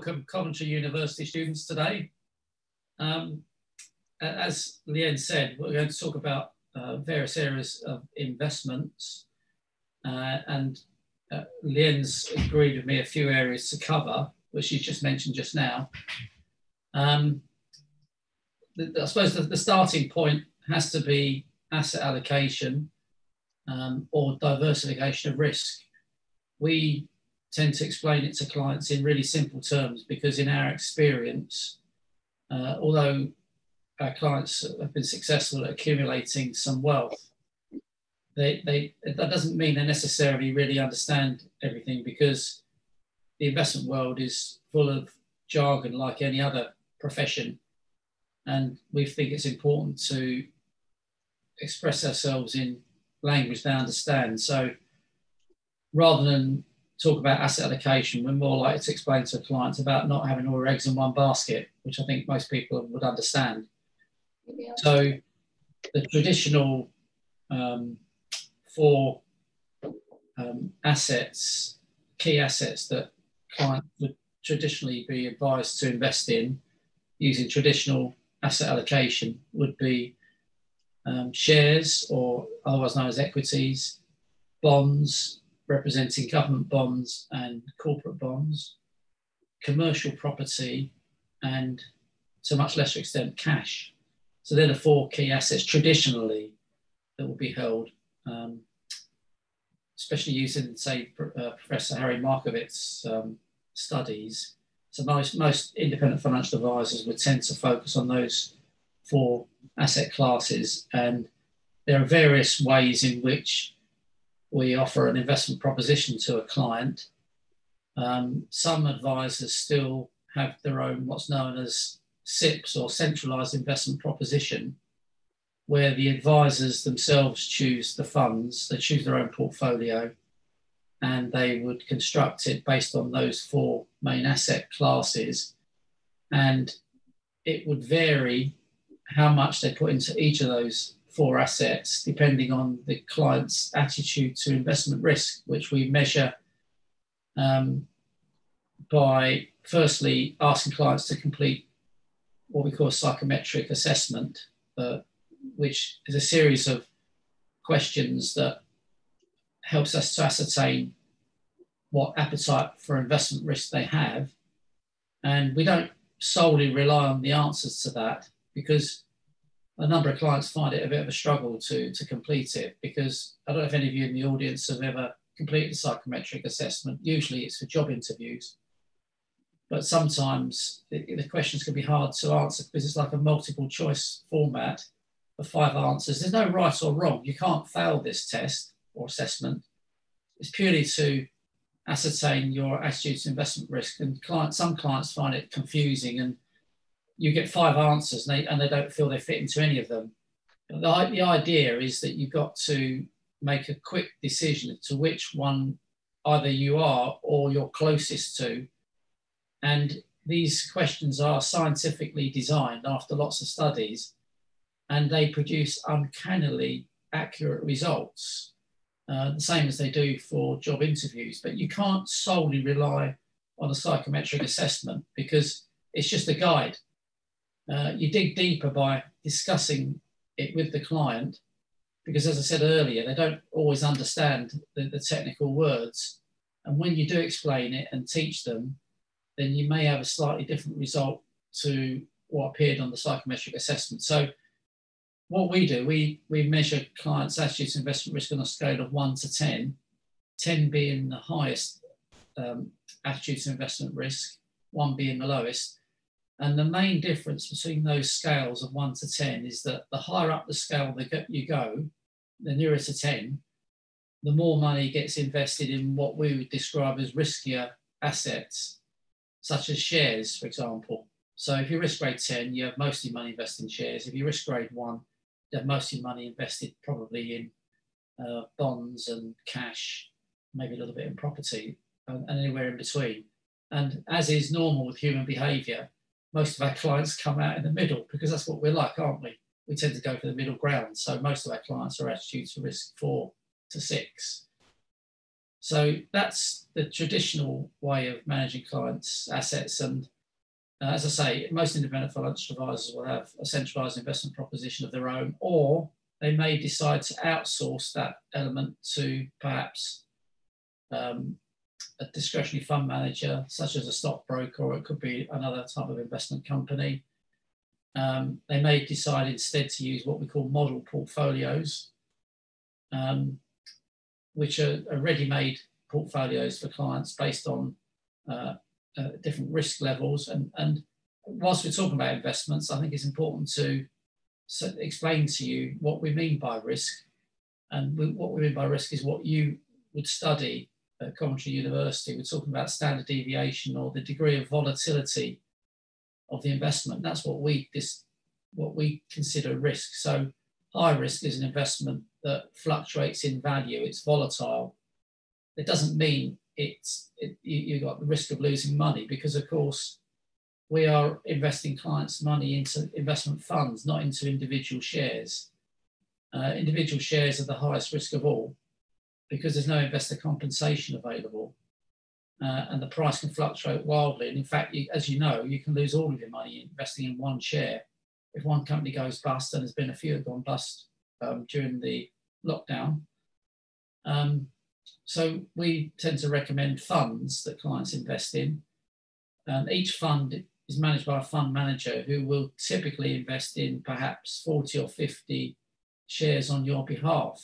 Coventry University students today. Um, as Leanne said, we're going to talk about uh, various areas of investments uh, and uh, Leanne's agreed with me a few areas to cover, which she just mentioned just now. Um, I suppose the, the, starting point has to be asset allocation um, or diversification of risk. We tend to explain it to clients in really simple terms because in our experience, uh, although our clients have been successful at accumulating some wealth, they, they, that doesn't mean they necessarily really understand everything because the investment world is full of jargon like any other profession. And we think it's important to express ourselves in language they understand. So rather than talk about asset allocation, we're more likely to explain to clients about not having all your eggs in one basket, which I think most people would understand. Yeah. So the traditional um, four um, assets, key assets that clients would traditionally be advised to invest in using traditional asset allocation would be um, shares or otherwise known as equities, bonds, representing government bonds and corporate bonds, commercial property, and to a much lesser extent, cash. So they're the four key assets traditionally that will be held, um, especially using, say, uh, Professor Harry Markowitz's um, studies. So most, most independent financial advisors would tend to focus on those four asset classes. And there are various ways in which we offer an investment proposition to a client. Um, some advisors still have their own what's known as CIPs or centralized investment proposition, where the advisors themselves choose the funds, they choose their own portfolio, and they would construct it based on those four main asset classes. And it would vary how much they put into each of those four assets, depending on the client's attitude to investment risk, which we measure um, by firstly asking clients to complete what we call a psychometric assessment, uh, which is a series of questions that helps us to ascertain what appetite for investment risk they have. And we don't solely rely on the answers to that because a number of clients find it a bit of a struggle to, to complete it because I don't know if any of you in the audience have ever completed a psychometric assessment. Usually it's for job interviews, but sometimes the, the questions can be hard to answer because it's like a multiple choice format of five answers. There's no right or wrong. You can't fail this test or assessment. It's purely to ascertain your attitude to investment risk. And clients, some clients find it confusing and you get five answers and they, and they don't feel they fit into any of them. The, the idea is that you've got to make a quick decision to which one either you are or you're closest to. And these questions are scientifically designed after lots of studies and they produce uncannily accurate results, uh, the same as they do for job interviews. But you can't solely rely on a psychometric assessment because it's just a guide uh, you dig deeper by discussing it with the client because as I said earlier, they don't always understand the, the, technical words. And when you do explain it and teach them, then you may have a slightly different result to what appeared on the psychometric assessment. So what we do, we, we measure clients' attitudes investment risk on a scale of one to 10, 10 being the highest um, attitude to investment risk, one being the lowest. And the main difference between those scales of one to 10 is that the higher up the scale you go, the nearer to 10, the more money gets invested in what we would describe as riskier assets, such as shares, for example. So if you risk grade 10, you have mostly money invested in shares. If you risk grade one, you have mostly money invested probably in uh, bonds and cash, maybe a little bit in property, and, and anywhere in between. And as is normal with human behavior, most of our clients come out in the middle because that's what we're like, aren't we? We tend to go for the middle ground. So most of our clients are attitudes to risk four to six. So that's the traditional way of managing clients' assets. And uh, as I say, most independent financial advisors will have a centralized investment proposition of their own, or they may decide to outsource that element to perhaps um, a discretionary fund manager, such as a stockbroker, or it could be another type of investment company. Um, they may decide instead to use what we call model portfolios, um, which are, are ready-made portfolios for clients based on uh, uh, different risk levels. And, and whilst we're talking about investments, I think it's important to explain to you what we mean by risk. And we, what we mean by risk is what you would study at Coventry University. We're talking about standard deviation or the degree of volatility of the investment. That's what we this what we consider risk. So high risk is an investment that fluctuates in value. It's volatile. It doesn't mean it's it, you, you got the risk of losing money because of course we are investing clients' money into investment funds, not into individual shares. Uh, individual shares are the highest risk of all because there's no investor compensation available. Uh, and the price can fluctuate wildly. And in fact, you, as you know, you can lose all of your money investing in one share. If one company goes bust, and there's been a few have gone bust um, during the lockdown. Um, so we tend to recommend funds that clients invest in. Um, each fund is managed by a fund manager who will typically invest in perhaps 40 or 50 shares on your behalf.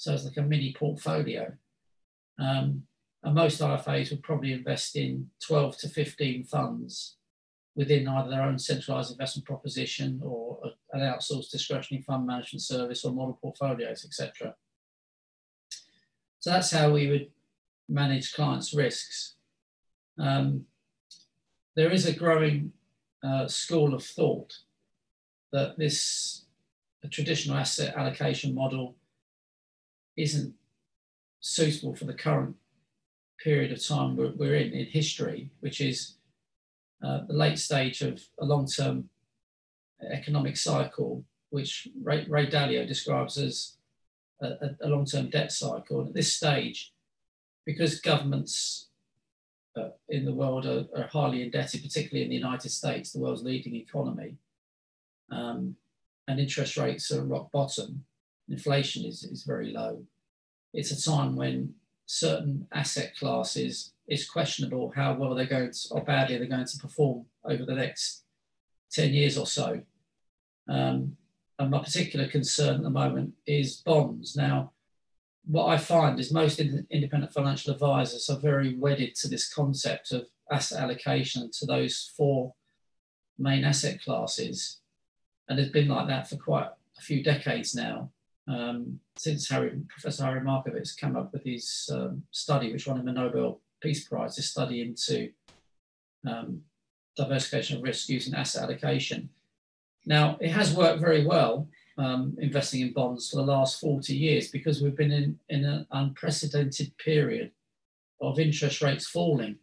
So it's like a mini portfolio. Um, and most IFAs would probably invest in 12 to 15 funds within either their own centralized investment proposition or an outsourced discretionary fund management service or model portfolios, etc. So that's how we would manage clients' risks. Um, there is a growing uh, school of thought that this traditional asset allocation model isn't suitable for the current period of time we're, we're in in history, which is uh, the late stage of a long-term economic cycle, which Ray, Ray Dalio describes as a, a long-term debt cycle. And at this stage, because governments uh, in the world are, are, highly indebted, particularly in the United States, the world's leading economy, um, and interest rates are rock bottom, inflation is, is very low. It's a time when certain asset classes is questionable how well they're going to, or badly they're going to perform over the next 10 years or so. Um, and my particular concern at the moment is bonds. Now, what I find is most independent financial advisors are very wedded to this concept of asset allocation to those four main asset classes. And it's been like that for quite a few decades now um, since Harry, Professor Harry Markowitz came up with his um, study, which won him a Nobel Peace Prize, this study into um, diversification of risk using asset allocation. Now, it has worked very well um, investing in bonds for the last 40 years because we've been in, in an unprecedented period of interest rates falling.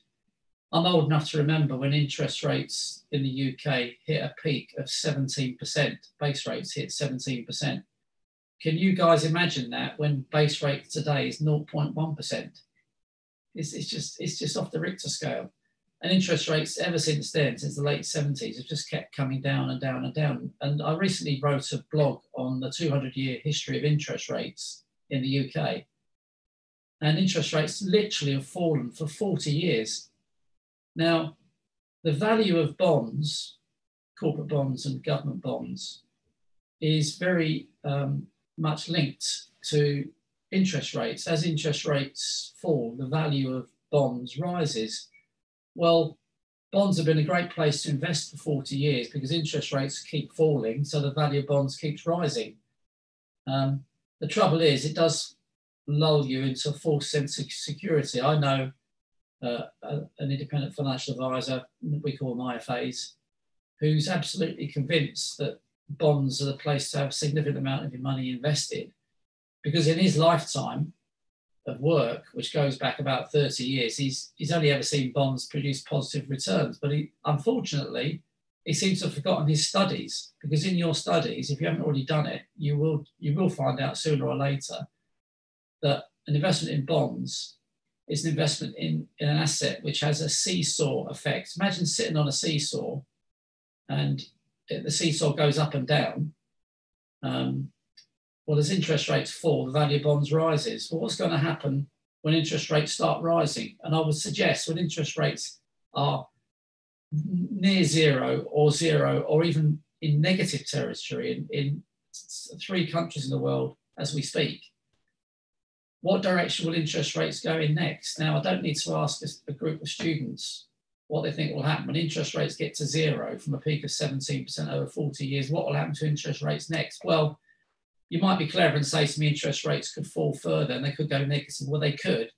I'm old enough to remember when interest rates in the UK hit a peak of 17%, base rates hit 17%. Can you guys imagine that when base rate today is 0.1%? It's, it's just it's just off the Richter scale. And interest rates ever since then, since the late 70s, have just kept coming down and down and down. And I recently wrote a blog on the 200 year history of interest rates in the UK. And interest rates literally have fallen for 40 years. Now, the value of bonds, corporate bonds and government bonds, is very um, much linked to interest rates. As interest rates fall, the value of bonds rises. Well, bonds have been a great place to invest for 40 years because interest rates keep falling, so the value of bonds keeps rising. Um, the trouble is, it does lull you into a false sense of security. I know uh, an independent financial advisor, we call them IFAs, who's absolutely convinced that bonds are the place to have a significant amount of your money invested. Because in his lifetime of work, which goes back about 30 years, he's, he's only ever seen bonds produce positive returns. But he, unfortunately, he seems to have forgotten his studies because in your studies, if you haven't already done it, you will, you will find out sooner or later that an investment in bonds is an investment in, in an asset which has a seesaw effect. Imagine sitting on a seesaw and the seesaw goes up and down. Um, well, as interest rates fall, the value of bonds rises. Well, what's going to happen when interest rates start rising? And I would suggest when interest rates are near zero or zero or even in negative territory in, in three countries in the world as we speak, what direction will interest rates go in next? Now, I don't need to ask a group of students what they think will happen when interest rates get to zero from a peak of 17% over 40 years. What will happen to interest rates next? Well, you might be clever and say to me interest rates could fall further and they could go negative. Well, they could,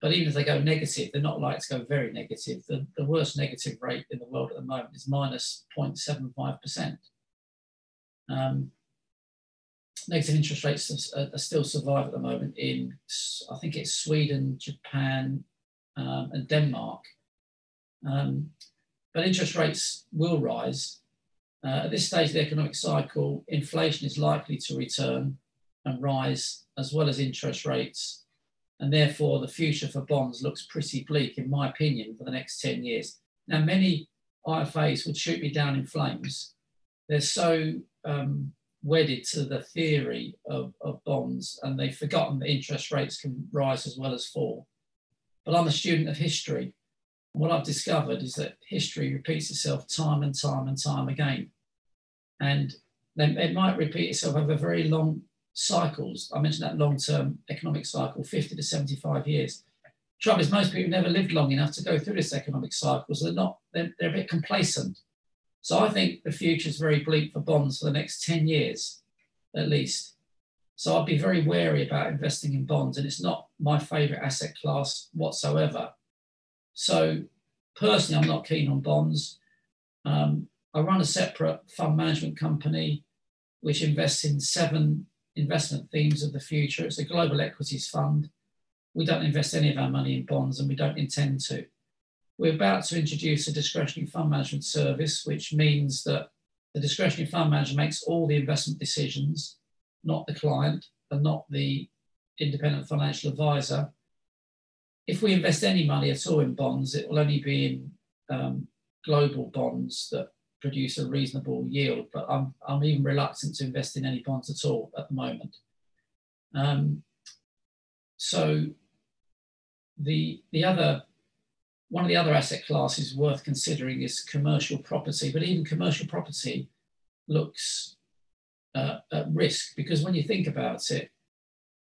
but even if they go negative, they're not likely to go very negative. The, the worst negative rate in the world at the moment is minus 0.75%. Um, negative interest rates are, are, still survive at the moment in, I think it's Sweden, Japan, um, and Denmark. Um, but interest rates will rise. Uh, at this stage of the economic cycle, inflation is likely to return and rise, as well as interest rates. And therefore, the future for bonds looks pretty bleak, in my opinion, for the next 10 years. Now, many IFAs would shoot me down in flames. They're so um, wedded to the theory of, of bonds and they've forgotten that interest rates can rise as well as fall. But I'm a student of history. What I've discovered is that history repeats itself time and time and time again. And then it might repeat itself over very long cycles. I mentioned that long term economic cycle, 50 to 75 years. Trouble is, most people never lived long enough to go through this economic cycle, so they're not, they're, they're a bit complacent. So I think the future is very bleak for bonds for the next 10 years at least. So I'd be very wary about investing in bonds, and it's not my favorite asset class whatsoever. So personally, I'm not keen on bonds. Um, I run a separate fund management company which invests in seven investment themes of the future. It's a global equities fund. We don't invest any of our money in bonds and we don't intend to. We're about to introduce a discretionary fund management service, which means that the discretionary fund manager makes all the investment decisions, not the client and not the independent financial advisor. If we invest any money at all in bonds, it will only be in um, global bonds that produce a reasonable yield, but I'm, I'm even reluctant to invest in any bonds at all at the moment. Um, so the, the other one of the other asset classes worth considering is commercial property, but even commercial property looks uh, at risk because when you think about it,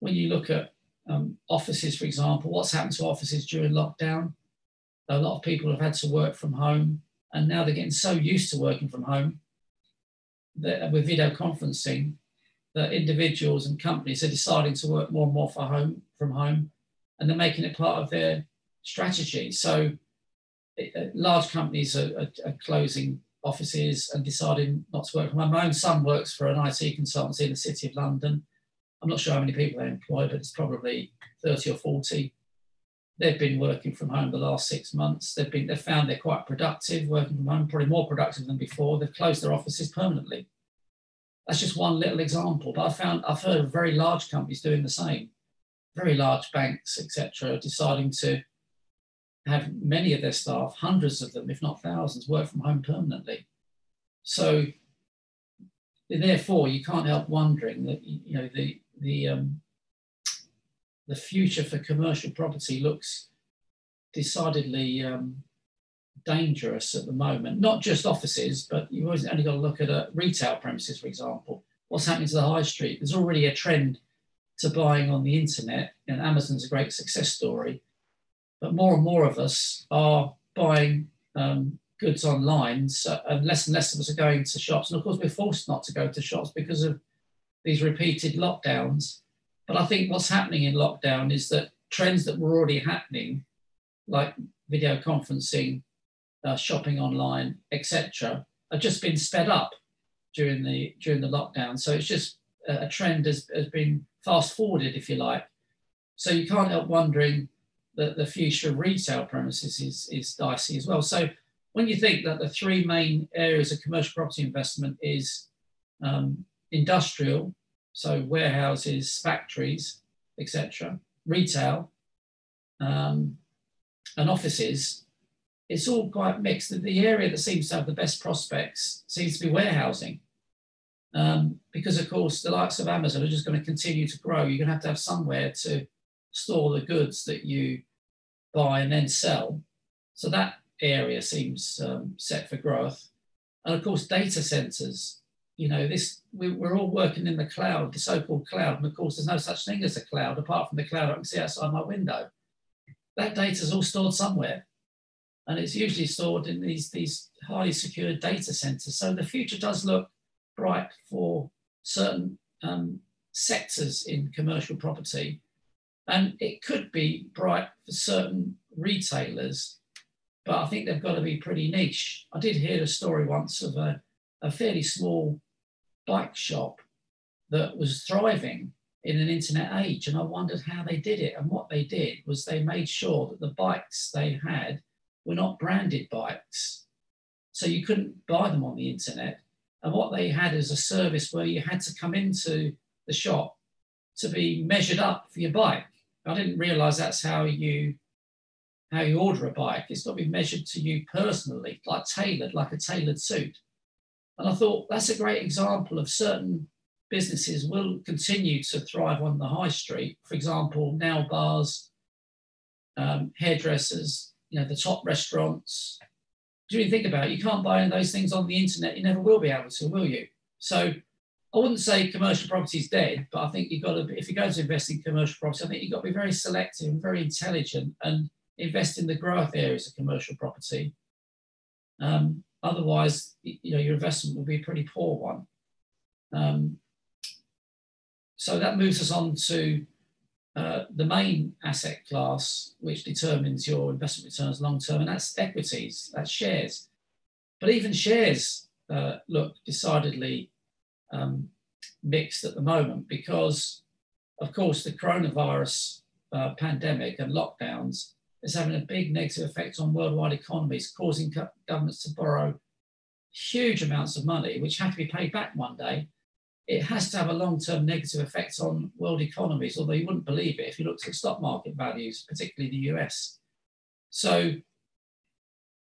when you look at um, offices, for example, what's happened to offices during lockdown? A lot of people have had to work from home, and now they're getting so used to working from home that with video conferencing that individuals and companies are deciding to work more and more for home from home, and they're making it part of their strategy. So uh, large companies are, are, are, closing offices and deciding not to work from home. My own son works for an IT consultancy in the City of London. I'm not sure how many people they employ, but it's probably 30 or 40. They've been working from home the last six months. They've been they've found they're quite productive working from home, probably more productive than before. They've closed their offices permanently. That's just one little example, but I found I've heard of very large companies doing the same. Very large banks, etc., deciding to have many of their staff, hundreds of them, if not thousands, work from home permanently. So therefore, you can't help wondering that you know the the um, the future for commercial property looks decidedly um, dangerous at the moment. Not just offices, but you've always only got to look at uh, retail premises, for example. What's happening to the high street? There's already a trend to buying on the internet, and Amazon's a great success story but more and more of us are buying um, goods online, so, and less and less of us are going to shops. And of course, we're forced not to go to shops because of these repeated lockdowns. But I think what's happening in lockdown is that trends that were already happening, like video conferencing, uh, shopping online, etc., have just been sped up during the during the lockdown. So it's just a trend has, has been fast forwarded, if you like. So you can't help wondering that the future of retail premises is, is dicey as well. So when you think that the three main areas of commercial property investment is um, industrial, so warehouses, factories, etc., retail, um, and offices, it's all quite mixed. The area that seems to have the best prospects seems to be warehousing. Um, because of course the likes of Amazon are just going to continue to grow. You're going to have to have somewhere to store the goods that you buy and then sell. So that area seems um, set for growth. And of course, data centers. You know, this we, are all working in the cloud, the so-called cloud, and of course, there's no such thing as a cloud apart from the cloud I can see outside my window. That data is all stored somewhere, and it's usually stored in these these highly secure data centers. So the future does look bright for certain um, sectors in commercial property, and it could be bright for certain retailers but I think they've got to be pretty niche. I did hear a story once of a, a fairly small bike shop that was thriving in an internet age, and I wondered how they did it. And what they did was they made sure that the bikes they had were not branded bikes, so you couldn't buy them on the internet. And what they had is a service where you had to come into the shop to be measured up for your bike. I didn't realize that's how you how you order a bike. It's got to be measured to you personally, like tailored, like a tailored suit. And I thought that's a great example of certain businesses will continue to thrive on the high street. For example, nail bars, um, hairdressers, you know, the top restaurants. Do you think about it? You can't buy those things on the internet. You never will be able to, will you? So I wouldn't say commercial property is dead, but I think you've got to, if you're going to invest in commercial property, I think you've got to be very selective and very intelligent and invest in the growth areas of commercial property. Um, otherwise, you know, your investment will be a pretty poor one. Um, so that moves us on to uh, the main asset class, which determines your investment returns long term, and that's equities, that's shares. But even shares uh, look decidedly um, mixed at the moment because, of course, the coronavirus uh, pandemic and lockdowns is having a big negative effect on worldwide economies, causing governments to borrow huge amounts of money, which have to be paid back one day. It has to have a long term negative effect on world economies, although you wouldn't believe it if you looked at stock market values, particularly the US. So,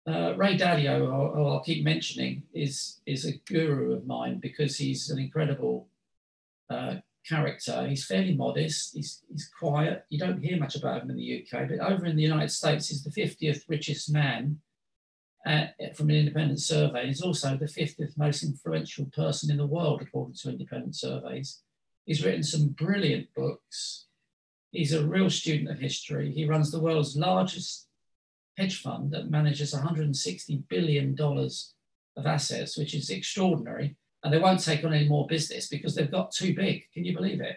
uh, Ray Dalio, who I'll keep mentioning, is, is a guru of mine because he's an incredible uh, character. He's fairly modest. He's, he's quiet. You don't hear much about him in the UK, but over in the United States, he's the 50th richest man uh, from an independent survey. He's also the 50th most influential person in the world, according to independent surveys. He's written some brilliant books. He's a real student of history. He runs the world's largest hedge fund that manages $160 billion of assets, which is extraordinary and they won't take on any more business because they've got too big. Can you believe it?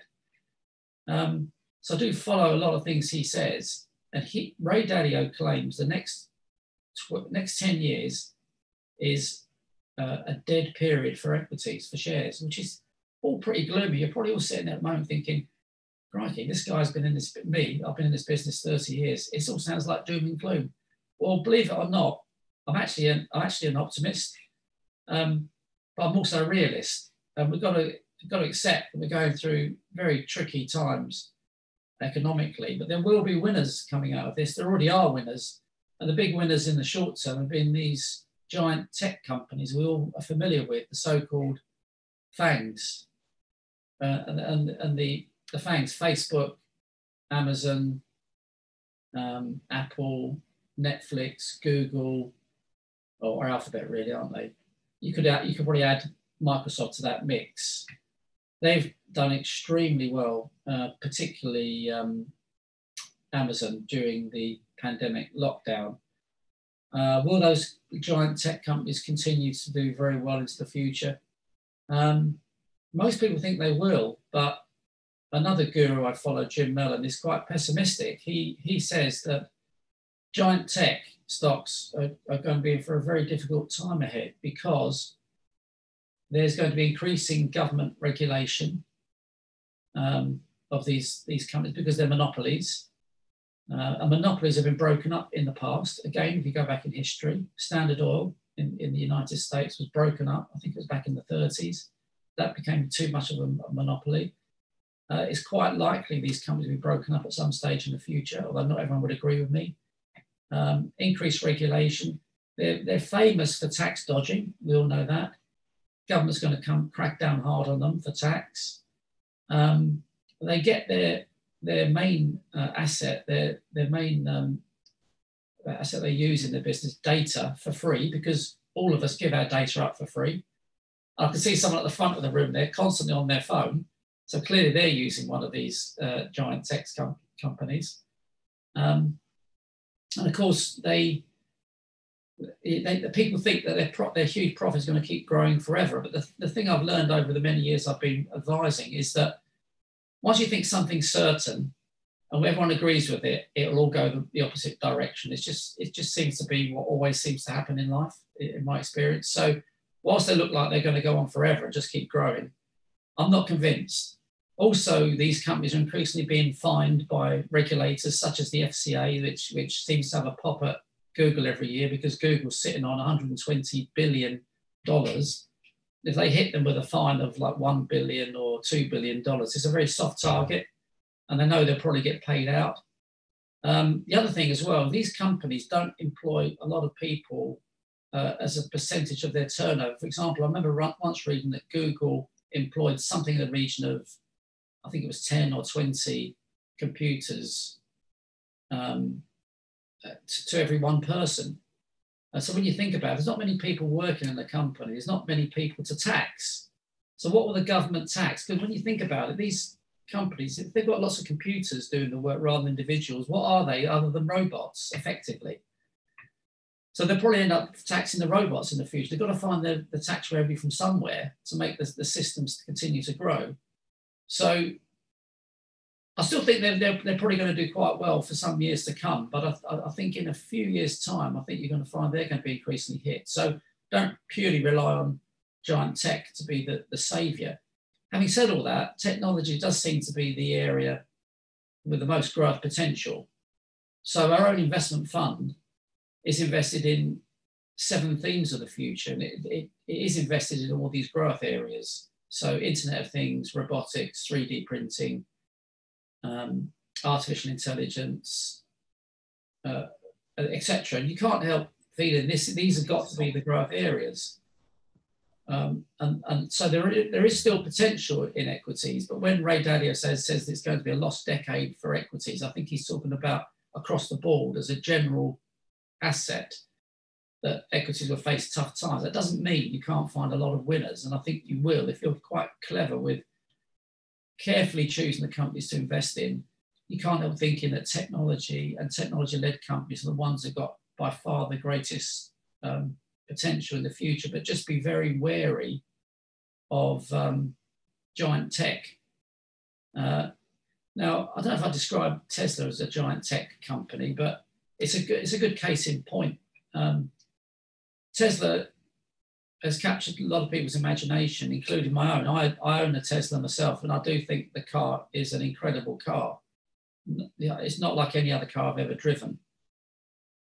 Um, so I do follow a lot of things he says, and he, Ray Dalio claims the next next ten years is uh, a dead period for equities for shares, which is all pretty gloomy. You're probably all sitting there at the moment thinking, "Crikey, this guy's been in this me. I've been in this business 30 years. It all sounds like doom and gloom." Well, believe it or not, I'm actually an, I'm actually an optimist. Um, but I'm also a realist. And we've got to, we've got to accept that we're going through very tricky times economically, but there will be winners coming out of this. There already are winners. And the big winners in the short term have been these giant tech companies we all are familiar with, the so-called FANGs. Uh, and, and, and the, the FANGs, Facebook, Amazon, um, Apple, Netflix, Google, or Alphabet really, aren't they? You could add, you could probably add Microsoft to that mix. They've done extremely well, uh, particularly um, Amazon during the pandemic lockdown. Uh, will those giant tech companies continue to do very well into the future? Um, most people think they will, but another guru I follow, Jim Mellon, is quite pessimistic. He he says that giant tech stocks are, are going to be for a very difficult time ahead because there's going to be increasing government regulation um, of these, these companies because they're monopolies. Uh, and monopolies have been broken up in the past. Again, if you go back in history, Standard Oil in, in the United States was broken up. I think it was back in the 30s. That became too much of a, a monopoly. uh, it's quite likely these companies will be broken up at some stage in the future, although not everyone would agree with me. Um, increased regulation. They're, they're famous for tax dodging. We all know that. Government's going to come crack down hard on them for tax. Um, they get their their main uh, asset, their their main um, asset they use in their business, data for free, because all of us give our data up for free. I can see someone at the front of the room, they're constantly on their phone. So clearly they're using one of these uh, giant tech com companies. Um, and of course, they, they, the people think that their, pro their huge profit is going to keep growing forever. But the, the thing I've learned over the many years I've been advising is that once you think something's certain and everyone agrees with it, it'll all go the opposite direction. It's just, it just seems to be what always seems to happen in life, in my experience. So whilst they look like they're going to go on forever and just keep growing, I'm not convinced. Also, these companies are increasingly being fined by regulators such as the FCA, which, which seems to have a pop at Google every year because Google's sitting on 120 billion dollars. If they hit them with a fine of like 1 billion or two billion dollars, it's a very soft target, and they know they'll probably get paid out. Um, the other thing as well, these companies don't employ a lot of people uh, as a percentage of their turnover. For example, I remember once reading that Google employed something in the region of, I think it was 10 or 20 computers um, uh, to, to, every one person. So when you think about it, there's not many people working in the company, there's not many people to tax. So what will the government tax? Because when you think about it, these companies, if they've got lots of computers doing the work rather than individuals, what are they other than robots effectively? So they'll probably end up taxing the robots in the future. They've got to find the, the tax revenue from somewhere to make the, the systems continue to grow. So I still think they're, they're, they're probably going to do quite well for some years to come. But I, I think in a few years' time, I think you're going to find they're going to be increasingly hit. So don't purely rely on giant tech to be the, the savior. Having said all that, technology does seem to be the area with the most growth potential. So our own investment fund is invested in seven themes of the future, and it, it, it is invested in all these growth areas. So, Internet of Things, robotics, 3D printing, um, artificial intelligence, uh, etc. And you can't help feeling this. These have got to be the growth areas. Um, and, and so there, there is still potential in equities, but when Ray Dalio says, says it's going to be a lost decade for equities, I think he's talking about across the board as a general asset that equities will face tough times. That doesn't mean you can't find a lot of winners, and I think you will if you're quite clever with carefully choosing the companies to invest in. You can't help thinking that technology and technology-led companies are the ones that got by far the greatest um, potential in the future. But just be very wary of um, giant tech. Uh, now, I don't know if I describe Tesla as a giant tech company, but it's a good, it's a good case in point. Um, Tesla has captured a lot of people's imagination, including my own. I, I own a Tesla myself, and I do think the car is an incredible car. It's not like any other car I've ever driven.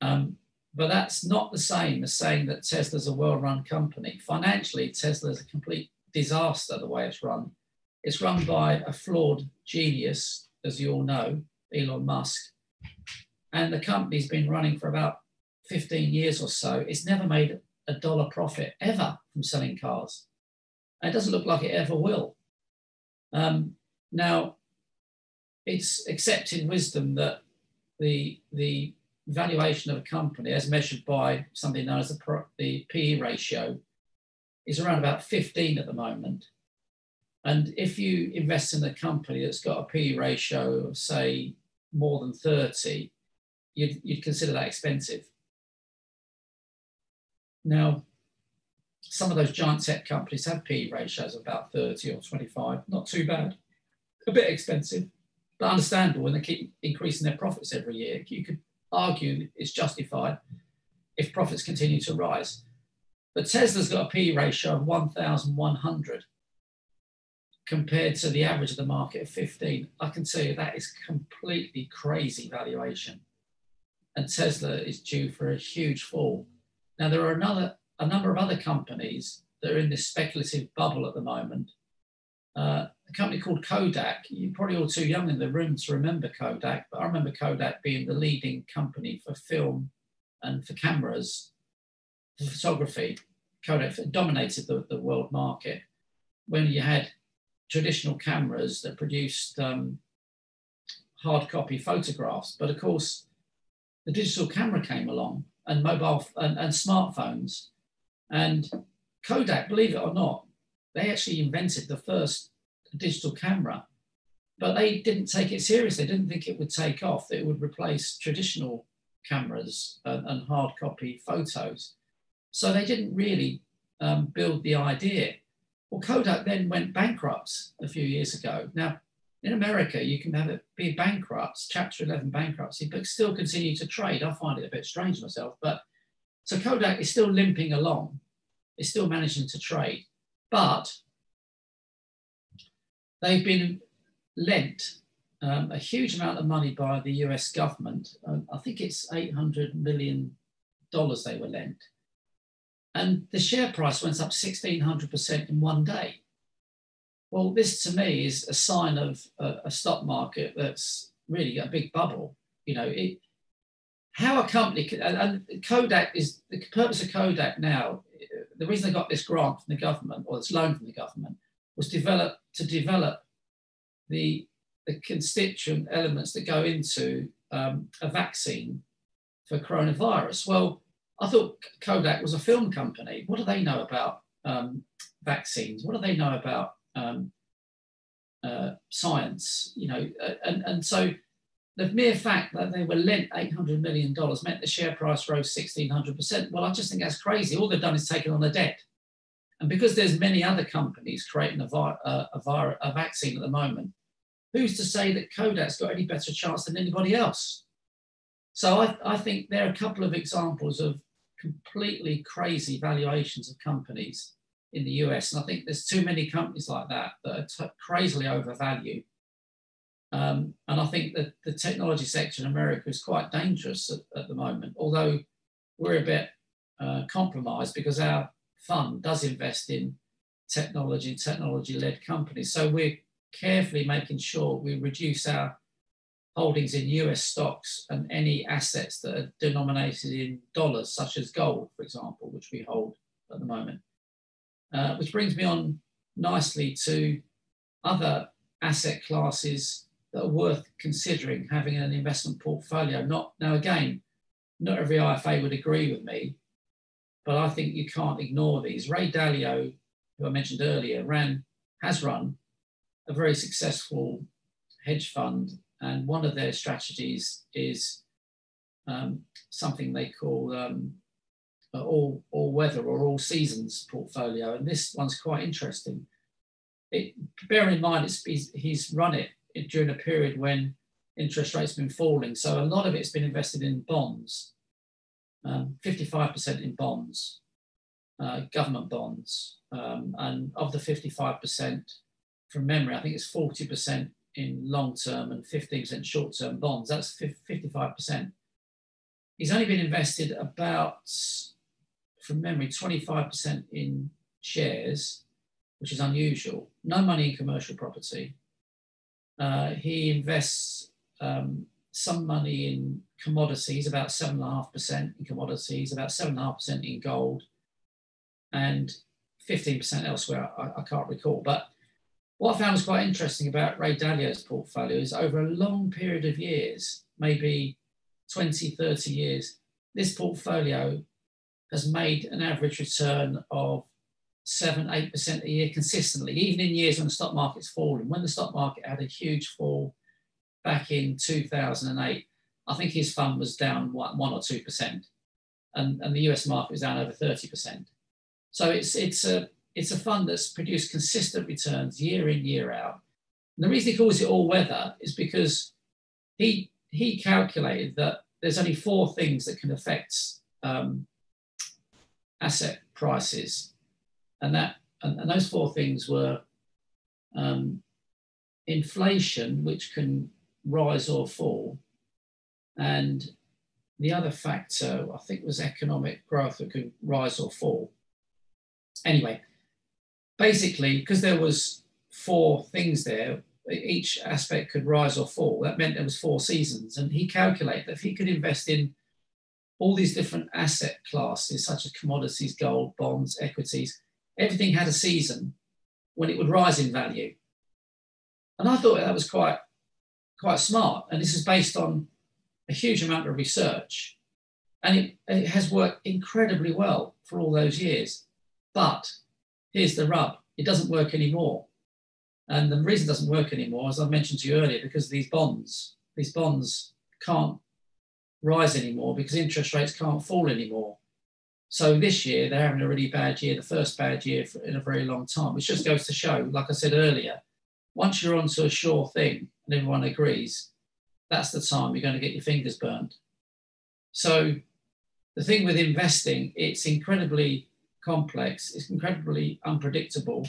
Um, but that's not the same as saying that Tesla's a well-run company. Financially, Tesla is a complete disaster the way it's run. It's run by a flawed genius, as you all know, Elon Musk, and the company's been running for about 15 years or so. It's never made a dollar profit ever from selling cars. And it doesn't look like it ever will. Um, now, it's accepted wisdom that the, the valuation of a company, as measured by something known as the, the PE ratio, is around about 15 at the moment. And if you invest in a company that's got a PE ratio of, say, more than 30, you'd, you'd consider that expensive. Now, some of those giant tech companies have PE ratios of about 30 or 25, not too bad. A bit expensive, but understandable when they keep increasing their profits every year. You could argue it's justified if profits continue to rise. But Tesla's got a PE ratio of 1,100 compared to the average of the market of 15. I can tell you that is completely crazy valuation and Tesla is due for a huge fall. Now, there are another, a number of other companies that are in this speculative bubble at the moment. Uh, a company called Kodak. You're probably all too young in the room to remember Kodak, but I remember Kodak being the leading company for film and for cameras, for photography. Kodak dominated the, the world market when you had traditional cameras that produced um, hard copy photographs. But of course, the digital camera came along and mobile and, and smartphones. And Kodak, believe it or not, they actually invented the first digital camera, but they didn't take it seriously. They didn't think it would take off, that it would replace traditional cameras and, and hard copy photos. So they didn't really um, build the idea. Well, Kodak then went bankrupt a few years ago. Now, in America, you can have it be bankrupt, Chapter 11 bankruptcy, but still continue to trade. I find it a bit strange myself. But so Kodak is still limping along, it's still managing to trade, but they've been lent um, a huge amount of money by the US government. Um, I think it's $800 million they were lent. And the share price went up 1600% in one day. Well, this to me is a sign of a, a stock market that's really a big bubble. You know, it, how a company can, and, and Kodak is the purpose of Kodak now. The reason they got this grant from the government or this loan from the government was develop to develop the, the constituent elements that go into um, a vaccine for coronavirus. Well, I thought Kodak was a film company. What do they know about um, vaccines? What do they know about um, uh, science? You know, uh, and, and so the mere fact that they were lent $800 million meant the share price rose 1600%. Well, I just think that's crazy. All they've done is taken on the debt. And because there's many other companies creating a, vi- uh, a, vi- a vaccine at the moment, who's to say that Kodak's got any better chance than anybody else? So I, I think there are a couple of examples of completely crazy valuations of companies in the US. And I think there's too many companies like that that are crazily overvalued. Um, and I think that the technology sector in America is quite dangerous at, at the moment, although we're a bit uh, compromised because our fund does invest in technology, technology led companies. So we're carefully making sure we reduce our holdings in US stocks and any assets that are denominated in dollars, such as gold, for example, which we hold at the moment. Uh, which brings me on nicely to other asset classes that are worth considering having an investment portfolio. Not now again, not every IFA would agree with me, but I think you can't ignore these. Ray Dalio, who I mentioned earlier, ran has run a very successful hedge fund, and one of their strategies is um, something they call um, all all weather or all seasons portfolio, and this one's quite interesting. It, bear in mind, it's, he's, he's run it during a period when interest rates have been falling, so a lot of it's been invested in bonds, um, 55% in bonds, uh, government bonds, um, and of the 55%, from memory, I think it's 40% in long term and 15% short term bonds. That's 55%. He's only been invested about from memory, 25% in shares, which is unusual. No money in commercial property. Uh, he invests um, some money in commodities, about 7.5% in commodities, about 7.5% in gold, and 15% elsewhere. I, I, can't recall. But what I found was quite interesting about Ray Dalio's portfolio is over a long period of years, maybe 20, 30 years, this portfolio has made an average return of seven, eight percent a year consistently, even in years when the stock market's falling. When the stock market had a huge fall back in 2008, I think his fund was down one, one or two percent, and, and the US market was down over 30 percent. So it's it's a it's a fund that's produced consistent returns year in year out. And the reason he calls it all weather is because he he calculated that there's only four things that can affect um, asset prices, and that and, and those four things were um, inflation, which can rise or fall, and the other factor I think was economic growth that could rise or fall. Anyway, basically, because there was four things there. Each aspect could rise or fall. That meant there was four seasons. And he calculated that if he could invest in all these different asset classes, such as commodities, gold, bonds, equities, everything had a season when it would rise in value. And I thought that was quite, quite smart. And this is based on a huge amount of research. And it, it has worked incredibly well for all those years. But here's the rub it doesn't work anymore. And the reason it doesn't work anymore, as I mentioned to you earlier, because these bonds, these bonds can't rise anymore because interest rates can't fall anymore. So this year they're having a really bad year, the first bad year in a very long time, which just goes to show, like I said earlier, once you're onto a sure thing and everyone agrees, that's the time you're going to get your fingers burned. So the thing with investing, it's incredibly complex, it's incredibly unpredictable.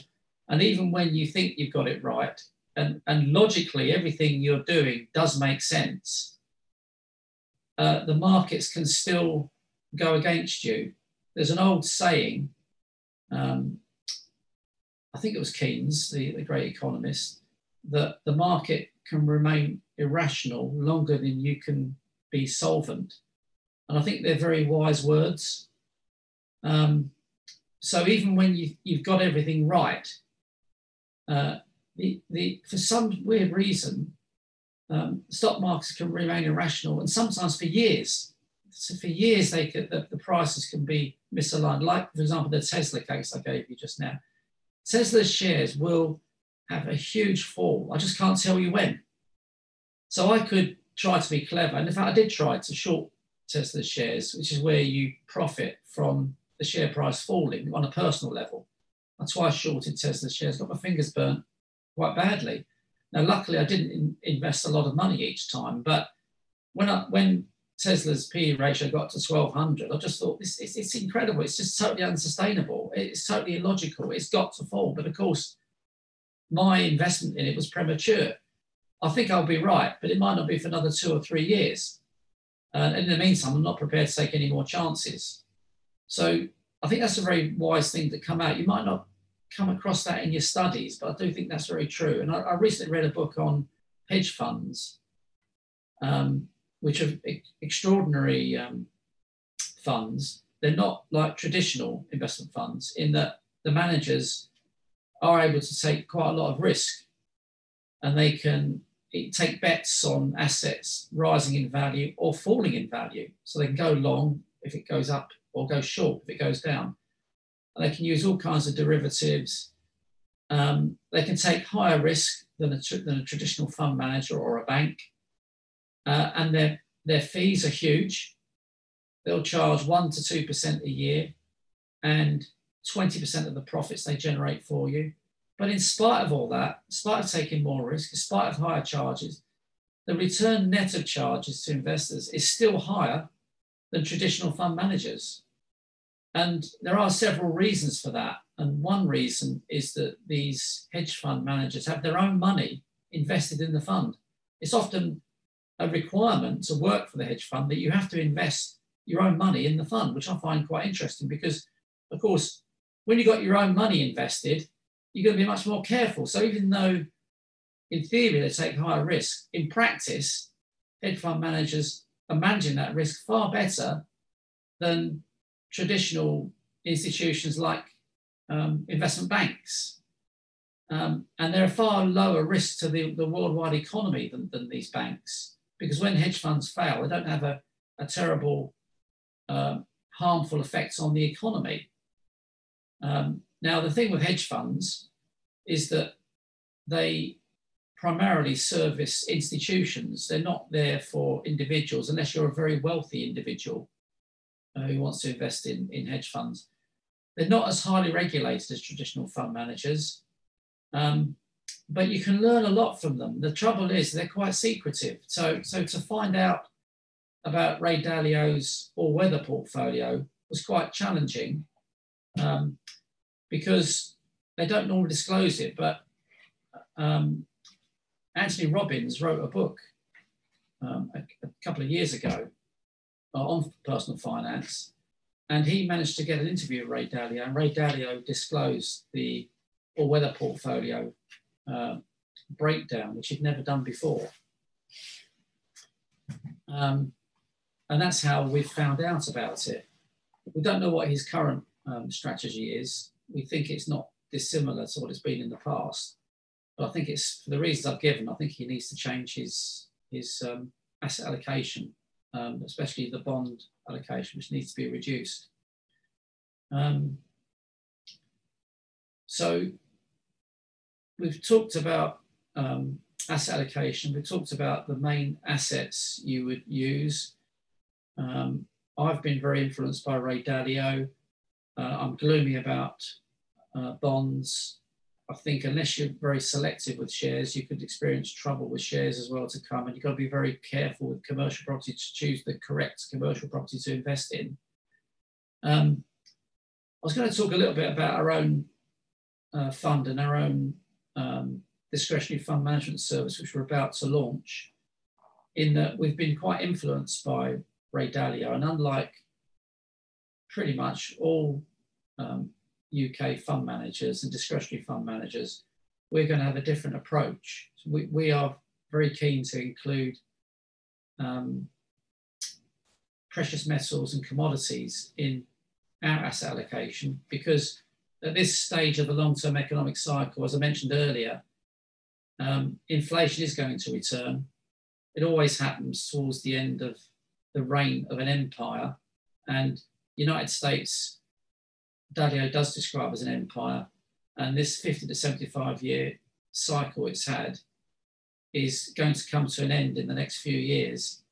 And even when you think you've got it right, and, and logically everything you're doing does make sense, uh, the markets can still go against you. There's an old saying, um, I think it was Keynes, the, the great economist, that the market can remain irrational longer than you can be solvent. And I think they're very wise words. Um, so even when you, you've got everything right, uh, the, the, for some weird reason, um, stock markets can remain irrational and sometimes for years. So for years, they could, the, the prices can be misaligned. Like, for example, the Tesla case I gave you just now. Tesla's shares will have a huge fall. I just can't tell you when. So I could try to be clever. And in fact, I did try to short Tesla's shares, which is where you profit from the share price falling on a personal level. I twice shorted Tesla shares, got my fingers burnt quite badly. Now, luckily, I didn't in, invest a lot of money each time, but when I, when Tesla's PE ratio got to 1200, I just thought this it's, it's incredible. It's just totally unsustainable. It's totally illogical. It's got to fall. But of course, my investment in it was premature. I think I'll be right, but it might not be for another two or three years. Uh, and in the meantime, I'm not prepared to take any more chances. So I think that's a very wise thing to come out. You might not come across that in your studies, but I do think that's very true. And I, I recently read a book on hedge funds, um, which are e- extraordinary um, funds. They're not like traditional investment funds in that the managers are able to take quite a lot of risk and they can take bets on assets rising in value or falling in value. So they can go long if it goes up or go short if it goes down. They can use all kinds of derivatives. Um, they can take higher risk than a, than a traditional fund manager or a bank. Uh, and their, their fees are huge. They'll charge 1% to 2% a year and 20% of the profits they generate for you. But in spite of all that, in spite of taking more risk, in spite of higher charges, the return net of charges to investors is still higher than traditional fund managers. And there are several reasons for that. And one reason is that these hedge fund managers have their own money invested in the fund. It's often a requirement to work for the hedge fund that you have to invest your own money in the fund, which I find quite interesting because, of course, when you've got your own money invested, you're going to be much more careful. So even though in theory they take higher risk, in practice, hedge fund managers are managing that risk far better than traditional institutions like um, investment banks. Um, and they're a far lower risk to the, the worldwide economy than, than these banks because when hedge funds fail, they don't have a, a terrible uh, harmful effects on the economy. Um, now, the thing with hedge funds is that they primarily service institutions. They're not there for individuals unless you're a very wealthy individual uh, who wants to invest in, in hedge funds. They're not as highly regulated as traditional fund managers, um, but you can learn a lot from them. The trouble is they're quite secretive. So, so to find out about Ray Dalio's all-weather portfolio was quite challenging um, because they don't normally disclose it, but um, Anthony Robbins wrote a book um, a, a, couple of years ago on personal finance, and he managed to get an interview with Ray Dalio, and Ray Dalio disclosed the all-weather portfolio uh, breakdown, which he'd never done before. Um, and that's how we found out about it. We don't know what his current um, strategy is. We think it's not dissimilar to what it's been in the past. But I think it's for the reasons I've given. I think he needs to change his his um, asset allocation, um, especially the bond allocation, which needs to be reduced. Um, so we've talked about um, asset allocation. We talked about the main assets you would use. Um, I've been very influenced by Ray Dalio. Uh, I'm gloomy about uh, bonds. I think unless you're very selective with shares, you could experience trouble with shares as well to come. And you've got to be very careful with commercial property to choose the correct commercial property to invest in. Um, I was going to talk a little bit about our own uh, fund and our own um, discretionary fund management service, which we're about to launch, in that we've been quite influenced by Ray Dalio. And unlike pretty much all um, UK fund managers and discretionary fund managers, we're going to have a different approach. So we, we are very keen to include um, precious metals and commodities in our asset allocation because at this stage of the long-term economic cycle, as I mentioned earlier, um, inflation is going to return. It always happens towards the end of the reign of an empire, and United States Dalio does describe as an empire, and this 50 to 75 year cycle it's had is going to come to an end in the next few years,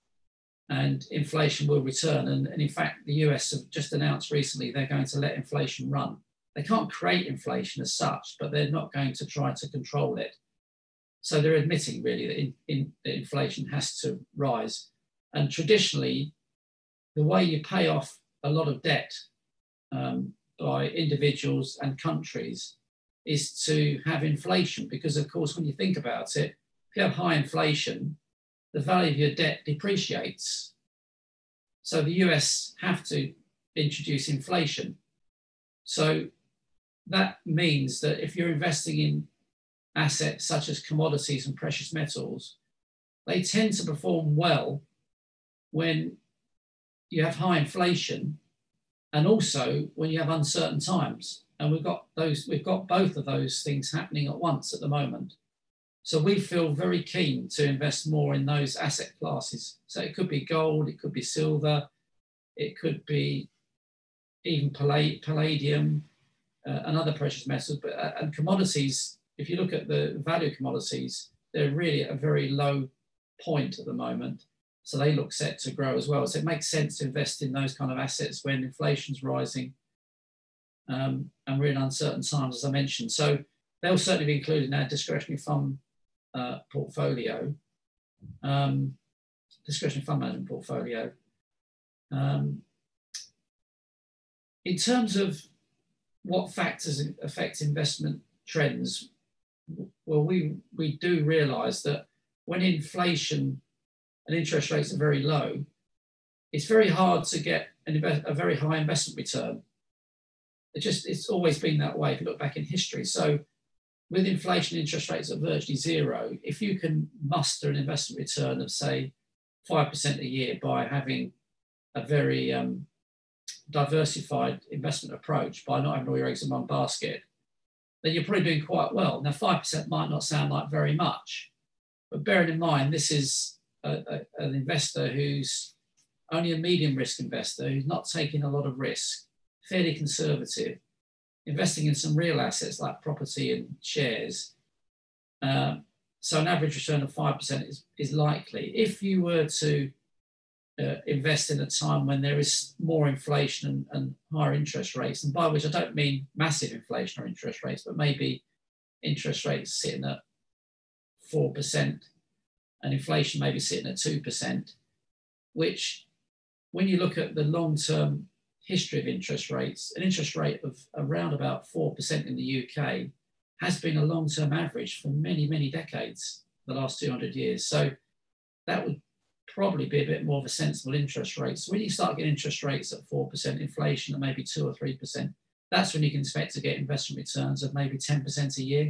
and inflation will return. And, and in fact, the US have just announced recently they're going to let inflation run. They can't create inflation as such, but they're not going to try to control it. So they're admitting really that, in, in, that inflation has to rise. And traditionally, the way you pay off a lot of debt um, by individuals and countries is to have inflation. Because of course when you think about it if you have high inflation the value of your debt depreciates. So the us have to introduce inflation. So that means that if you're investing in assets such as commodities and precious metals they tend to perform well when you have high inflation and also when you have uncertain times. And we've got those, we've got both of those things happening at once at the moment. So we feel very keen to invest more in those asset classes. So it could be gold, it could be silver, it could be even palladium uh, and other precious metals. But uh, and commodities, if you look at the value commodities, they're really at a very low point at the moment. So they look set to grow as well. So it makes sense to invest in those kind of assets when inflation's rising um, and we're in uncertain times, as I mentioned. So they'll certainly be included in our discretionary fund uh, portfolio, um, discretionary fund management portfolio. Um, in terms of what factors affect investment trends, well, we, we do realize that when inflation and interest rates are very low, it's very hard to get invest, a very high investment return. It just it's always been that way if you look back in history. So with inflation interest rates at virtually zero, if you can muster an investment return of say five percent a year by having a very um, diversified investment approach by not having all your eggs in one basket, then you're probably doing quite well. Now, 5% might not sound like very much, but bearing in mind, this is a, a, an investor who's only a medium risk investor, who's not taking a lot of risk, fairly conservative, investing in some real assets like property and shares. Um, so an average return of 5% is, is likely. If you were to uh, invest in a time when there is more inflation and, and, higher interest rates, and by which I don't mean massive inflation or interest rates, but maybe interest rates sitting at 4%, and inflation may be sitting at 2%, which when you look at the long-term history of interest rates, an interest rate of around about 4% in the UK has been a long-term average for many, many decades, the last 200 years. So that would probably be a bit more of a sensible interest rate. So when you start getting interest rates at 4%, inflation at maybe 2 or 3%, that's when you can expect to get investment returns of maybe 10% a year.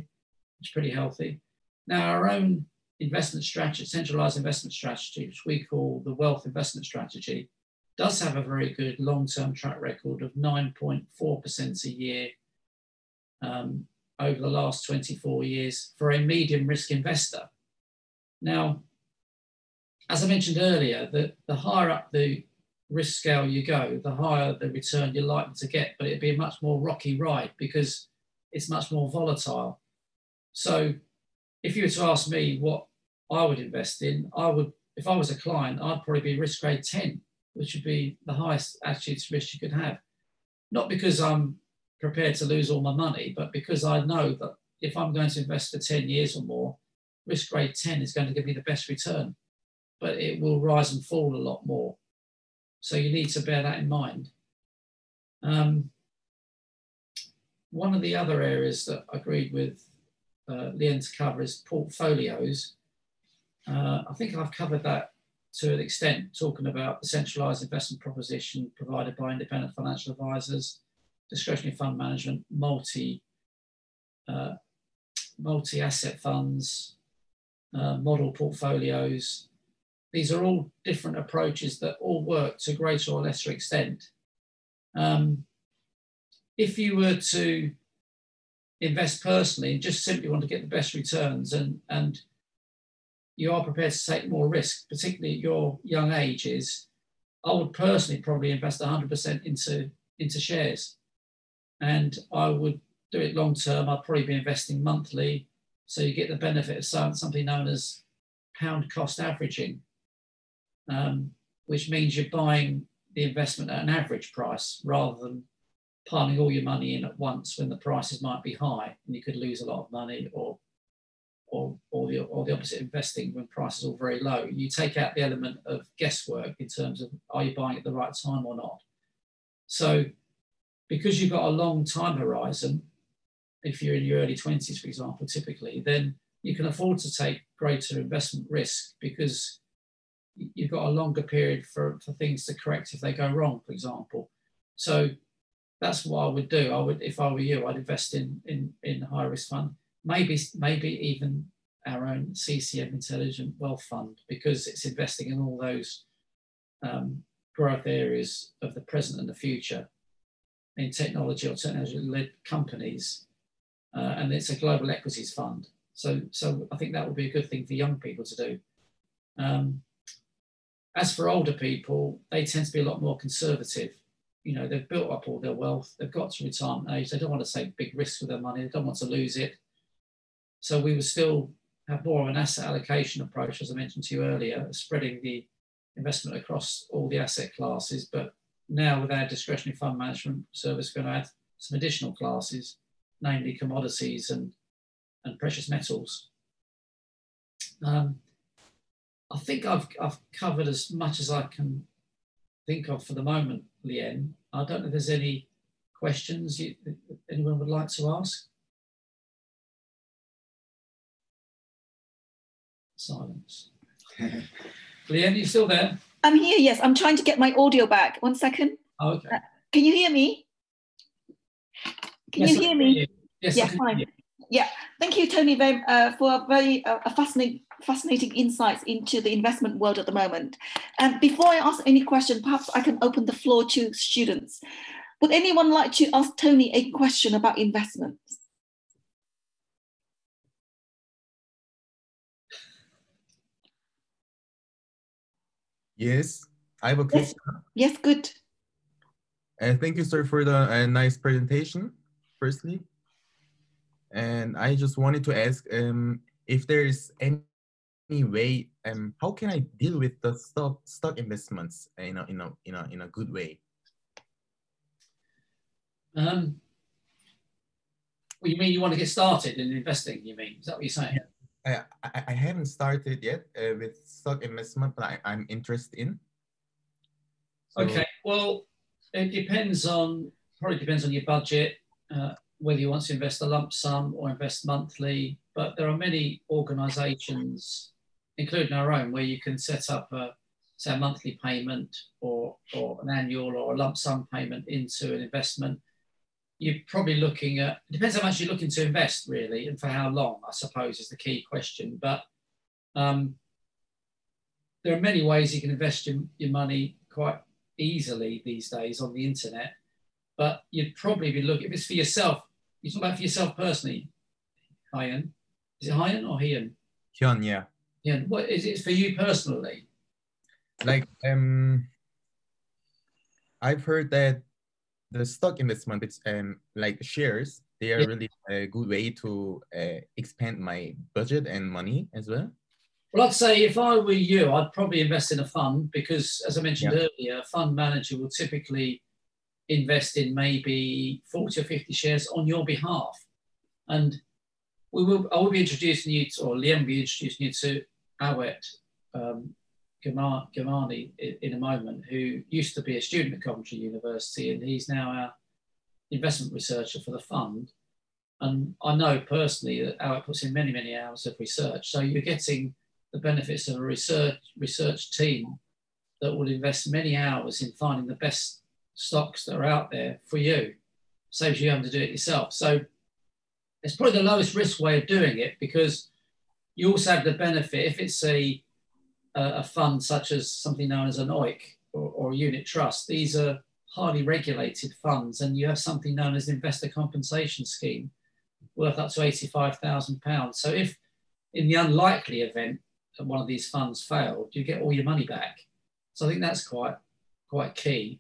which is pretty healthy. Now, our own investment strategy, centralized investment strategy, which we call the wealth investment strategy, does have a very good long-term track record of 9.4% a year um, over the last 24 years for a medium risk investor. Now, as I mentioned earlier, the, the higher up the risk scale you go, the higher the return you're likely to get, but it'd be a much more rocky ride because it's much more volatile. So if you were to ask me what I would invest in, I would, if I was a client, I'd probably be risk grade 10, which would be the highest attitude to risk you could have. Not because I'm prepared to lose all my money, but because I know that if I'm going to invest for 10 years or more, risk grade 10 is going to give me the best return, but it will rise and fall a lot more. So you need to bear that in mind. Um, one of the other areas that I agreed with uh, Leanne to cover is portfolios. Uh, I think I've covered that to an extent, talking about the centralised investment proposition provided by independent financial advisors, discretionary fund management, multi uh, multi-asset funds, uh, model portfolios. These are all different approaches that all work to greater or lesser extent. Um, if you were to invest personally and just simply want to get the best returns and, and you are prepared to take more risk, particularly at your young ages, I would personally probably invest 100% into, into shares. And I would do it long term. I'd probably be investing monthly. So you get the benefit of something known as pound cost averaging, um, which means you're buying the investment at an average price rather than piling all your money in at once when the prices might be high and you could lose a lot of money or or, or, the, or the opposite investing when prices are very low. You take out the element of guesswork in terms of are you buying at the right time or not. So because you've got a long time horizon, if you're in your early 20s, for example, typically, then you can afford to take greater investment risk because you've got a longer period for, for things to correct if they go wrong, for example. So that's what I would do. I would, if I were you, I'd invest in in in high risk fund. Maybe maybe even our own CCM Intelligent Wealth Fund because it's investing in all those um, growth areas of the present and the future in technology or technology-led companies, uh, and it's a global equities fund. So, so I think that would be a good thing for young people to do. Um, as for older people, they tend to be a lot more conservative you know, they've built up all their wealth, they've got to retirement age, they don't want to take big risks with their money, they don't want to lose it. So we would still have more of an asset allocation approach, as I mentioned to you earlier, spreading the investment across all the asset classes. But now with our discretionary fund management service, we're going to add some additional classes, namely commodities and, and precious metals. Um, I think I've, I've covered as much as I can think of for the moment, Leanne. I don't know if there's any questions you, anyone would like to ask. Silence. Leanne, you still there? I'm here, yes. I'm trying to get my audio back. One second. Oh, okay. Uh, can you hear me? Can yes, you hear me? Yes, yeah, fine. Yeah, thank you, Tony, very, uh, for a very uh, a fascinating fascinating insights into the investment world at the moment. And before I ask any question, perhaps I can open the floor to students. Would anyone like to ask Tony a question about investments? Yes, I have a question. Yes, yes good. Uh, thank you, sir, for the uh, nice presentation, firstly. And I just wanted to ask um, if there is any any way um how can i deal with the stock stock investments in a in a in a, in a good way um well, you mean you want to get started in investing you mean is that what you're saying I, I, haven't started yet uh, with stock investment, but I, I'm interested in. So, okay, well, it depends on probably depends on your budget, uh, whether you want to invest a lump sum or invest monthly. But there are many organisations including our own, where you can set up a say a monthly payment or, or an annual or a lump sum payment into an investment. You're probably looking at, it depends how much you're looking to invest really and for how long, I suppose is the key question. But um, there are many ways you can invest your, your money quite easily these days on the internet. But you'd probably be looking, if it's for yourself, you talk about for yourself personally, Hyan. Is it Hyan or Hian? Hyun, yeah. Yeah. What is it for you personally? Like um I've heard that the stock investment it's um like shares they are Yeah. really a good way to uh, expand my budget and money as well Well, I'd say if I were you, I'd probably invest in a fund because, as I mentioned earlier, a fund manager will typically invest in maybe 40 or 50 shares on your behalf. And we will, I will be introducing you to, or Liam will be introducing you to Awet um, Gamani in, a moment, who used to be a student at Coventry University and he's now our investment researcher for the fund. And I know personally that Awet puts in many, many hours of research. So you're getting the benefits of a research research team that will invest many hours in finding the best stocks that are out there for you. Saves you having to do it yourself. So it's probably the lowest risk way of doing it because you also have the benefit if it's a a, fund such as something known as an OEIC or, or a unit trust. These are highly regulated funds, and you have something known as investor compensation scheme worth up to eighty-five thousand pounds. So if in the unlikely event that one of these funds failed, you get all your money back. So I think that's quite quite key.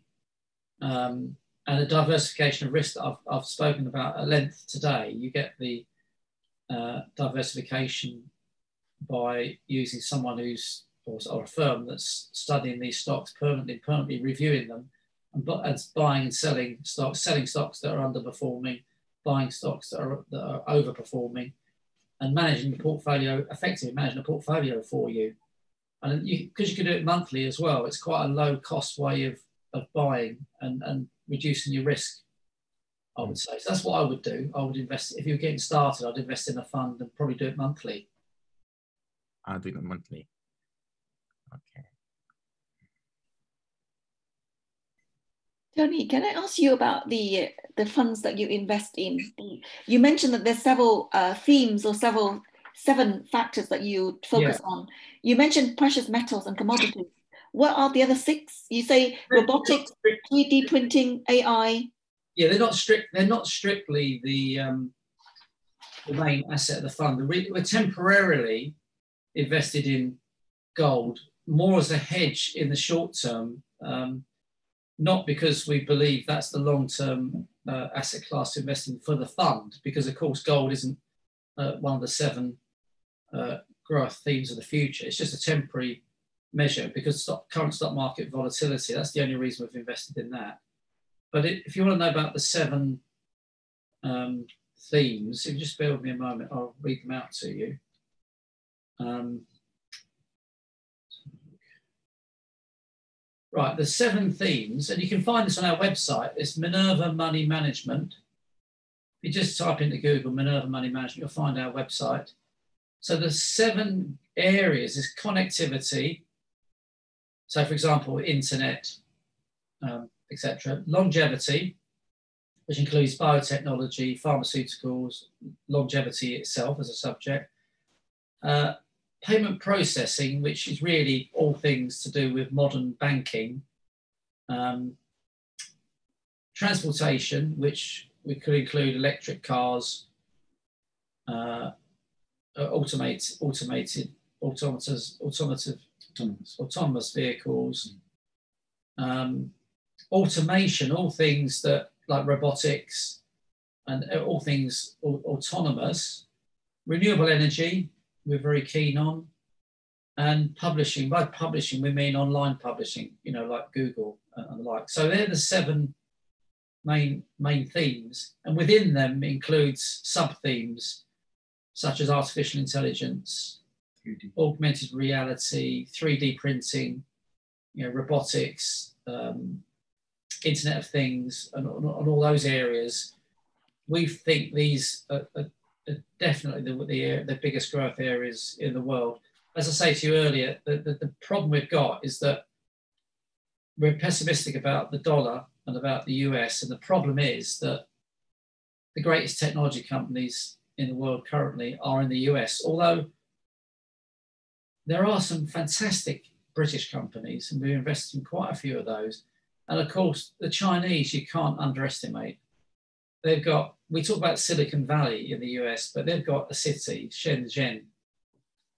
Um, and the diversification of risk that I've, I've spoken about at length today, you get the uh, diversification by using someone who's or, or a firm that's studying these stocks permanently, permanently reviewing them, and, and buying and selling stocks, selling stocks that are underperforming, buying stocks that are, that are overperforming, and managing the portfolio effectively, managing a portfolio for you. And because you can do it monthly as well, it's quite a low cost way of, of buying and, and reducing your risk. I would say so. That's what I would do. I would invest if you're getting started. I'd invest in a fund and probably do it monthly. i'll do it monthly okay Tony, can I ask you about the the funds that you invest in? You mentioned that there's several uh, themes or several seven factors that you focus on. You mentioned precious metals and commodities. What are the other six? You say robotics, 3D printing, AI. yeah, they're not strict. They're not strictly the um, the main asset of the fund. We're temporarily invested in gold more as a hedge in the short term, um, not because we believe that's the long term uh, asset class to invest in for the fund. Because of course, gold isn't uh, one of the seven uh, growth themes of the future. It's just a temporary measure because stock, current stock market volatility. That's the only reason we've invested in that. But it, if you want to know about the seven um, themes, if you just bear with me a moment, I'll read them out to you. Um, right, the seven themes, and you can find this on our website. It's Minerva Money Management. If you just type into Google Minerva Money Management, you'll find our website. So the seven areas is connectivity. So, for example, internet, um, etc. Longevity, which includes biotechnology, pharmaceuticals, longevity itself as a subject. Uh, payment processing, which is really all things to do with modern banking. Um, transportation, which we could include electric cars, uh, uh, automate, automated, automators, automotive, Autonomous. autonomous vehicles, um, automation, all things that like robotics and uh, all things autonomous, renewable energy, we're very keen on, and publishing. By publishing, we mean online publishing, you know, like Google and, the like. So they're the seven main main themes, and within them includes sub themes such as artificial intelligence, 3D. augmented reality, 3D printing, you know, robotics, um, Internet of Things, and, and all those areas. We think these are, are definitely the, the, uh, the biggest growth areas in the world. As I say to you earlier, the, the, the problem we've got is that we're pessimistic about the dollar and about the US, and the problem is that the greatest technology companies in the world currently are in the US, although there are some fantastic British companies, and we invest in quite a few of those. And of course, the Chinese you can't underestimate. They've got, we talk about Silicon Valley in the US, but they've got a city, Shenzhen,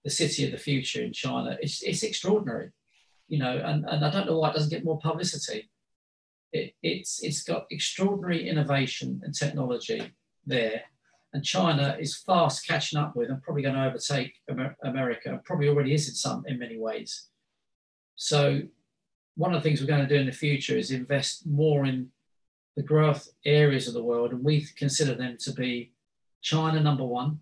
the city of the future in China. It's, it's extraordinary, you know, and, and I don't know why it doesn't get more publicity. It, it's, it's got extraordinary innovation and technology there. And China is fast catching up with and probably going to overtake Amer America, probably already is in some in many ways. So one of the things we're going to do in the future is invest more in the growth areas of the world, and we consider them to be China number one,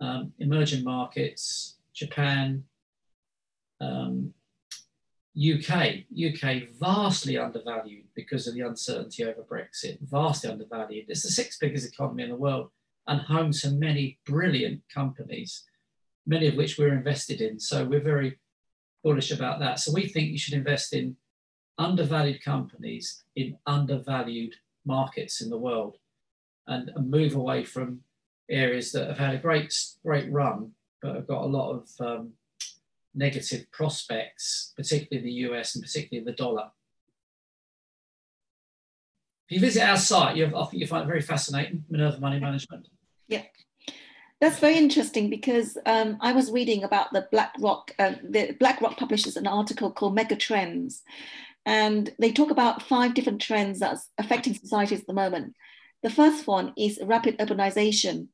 um, emerging markets, Japan, um, UK, UK vastly undervalued because of the uncertainty over Brexit, vastly undervalued. It's the sixth biggest economy in the world and home to many brilliant companies, many of which we're invested in. So we're very bullish about that. So we think you should invest in undervalued companies in undervalued markets in the world and, move away from areas that have had a great, great run, but have got a lot of um, negative prospects, particularly the US and particularly the dollar. If you visit our site, you I think you find it very fascinating, Minerva Money Management. Yeah. That's very interesting because um, I was reading about the BlackRock. Uh, the BlackRock publishes an article called Mega Trends, and they talk about five different trends that's affecting societies at the moment. The first one is rapid urbanization.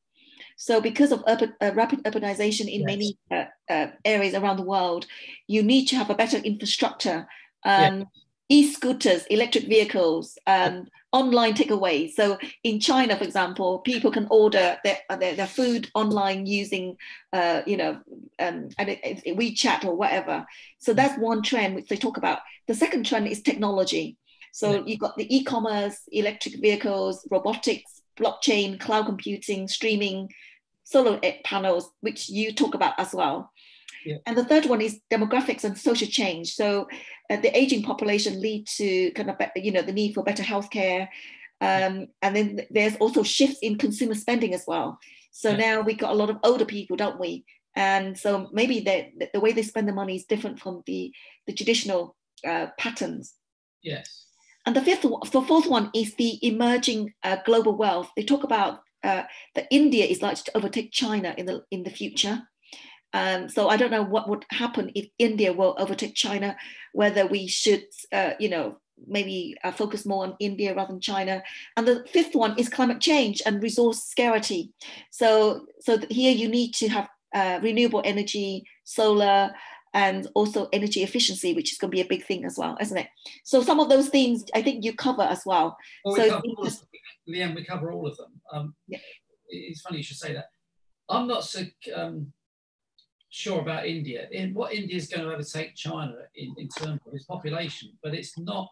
So, because of urban, uh, rapid urbanization in yes. many uh, uh, areas around the world, you need to have a better infrastructure. Um, yes. E-scooters, electric vehicles, um, online takeaway. So in China, for example, people can order their, their, their food online using, uh, you know, um, and it, it, WeChat or whatever. So that's one trend which they talk about. The second trend is technology. So yeah. you've got the e-commerce, electric vehicles, robotics, blockchain, cloud computing, streaming, solar panels, which you talk about as well. Yeah. And the third one is demographics and social change. So uh, the aging population lead to kind of you know the need for better healthcare, um, and then there's also shifts in consumer spending as well. So yeah. now we got a lot of older people, don't we? And so maybe the the way they spend the money is different from the the traditional uh, patterns. Yes. And the fifth, the fourth one is the emerging uh, global wealth. They talk about uh, that India is likely to overtake China in the in the future. Um, so I don't know what would happen if India will overtake China, whether we should, uh, you know, maybe uh, focus more on India rather than China. And the fifth one is climate change and resource scarcity. So, so here you need to have uh, renewable energy, solar, and also energy efficiency, which is going to be a big thing as well, isn't it? So some of those themes I think you cover as well. well so we cover Leanne, we cover all of them. Um, yeah. It's funny you should say that. I'm not so um, sure about India. In what India is going to overtake China in, in terms of its population, but it's not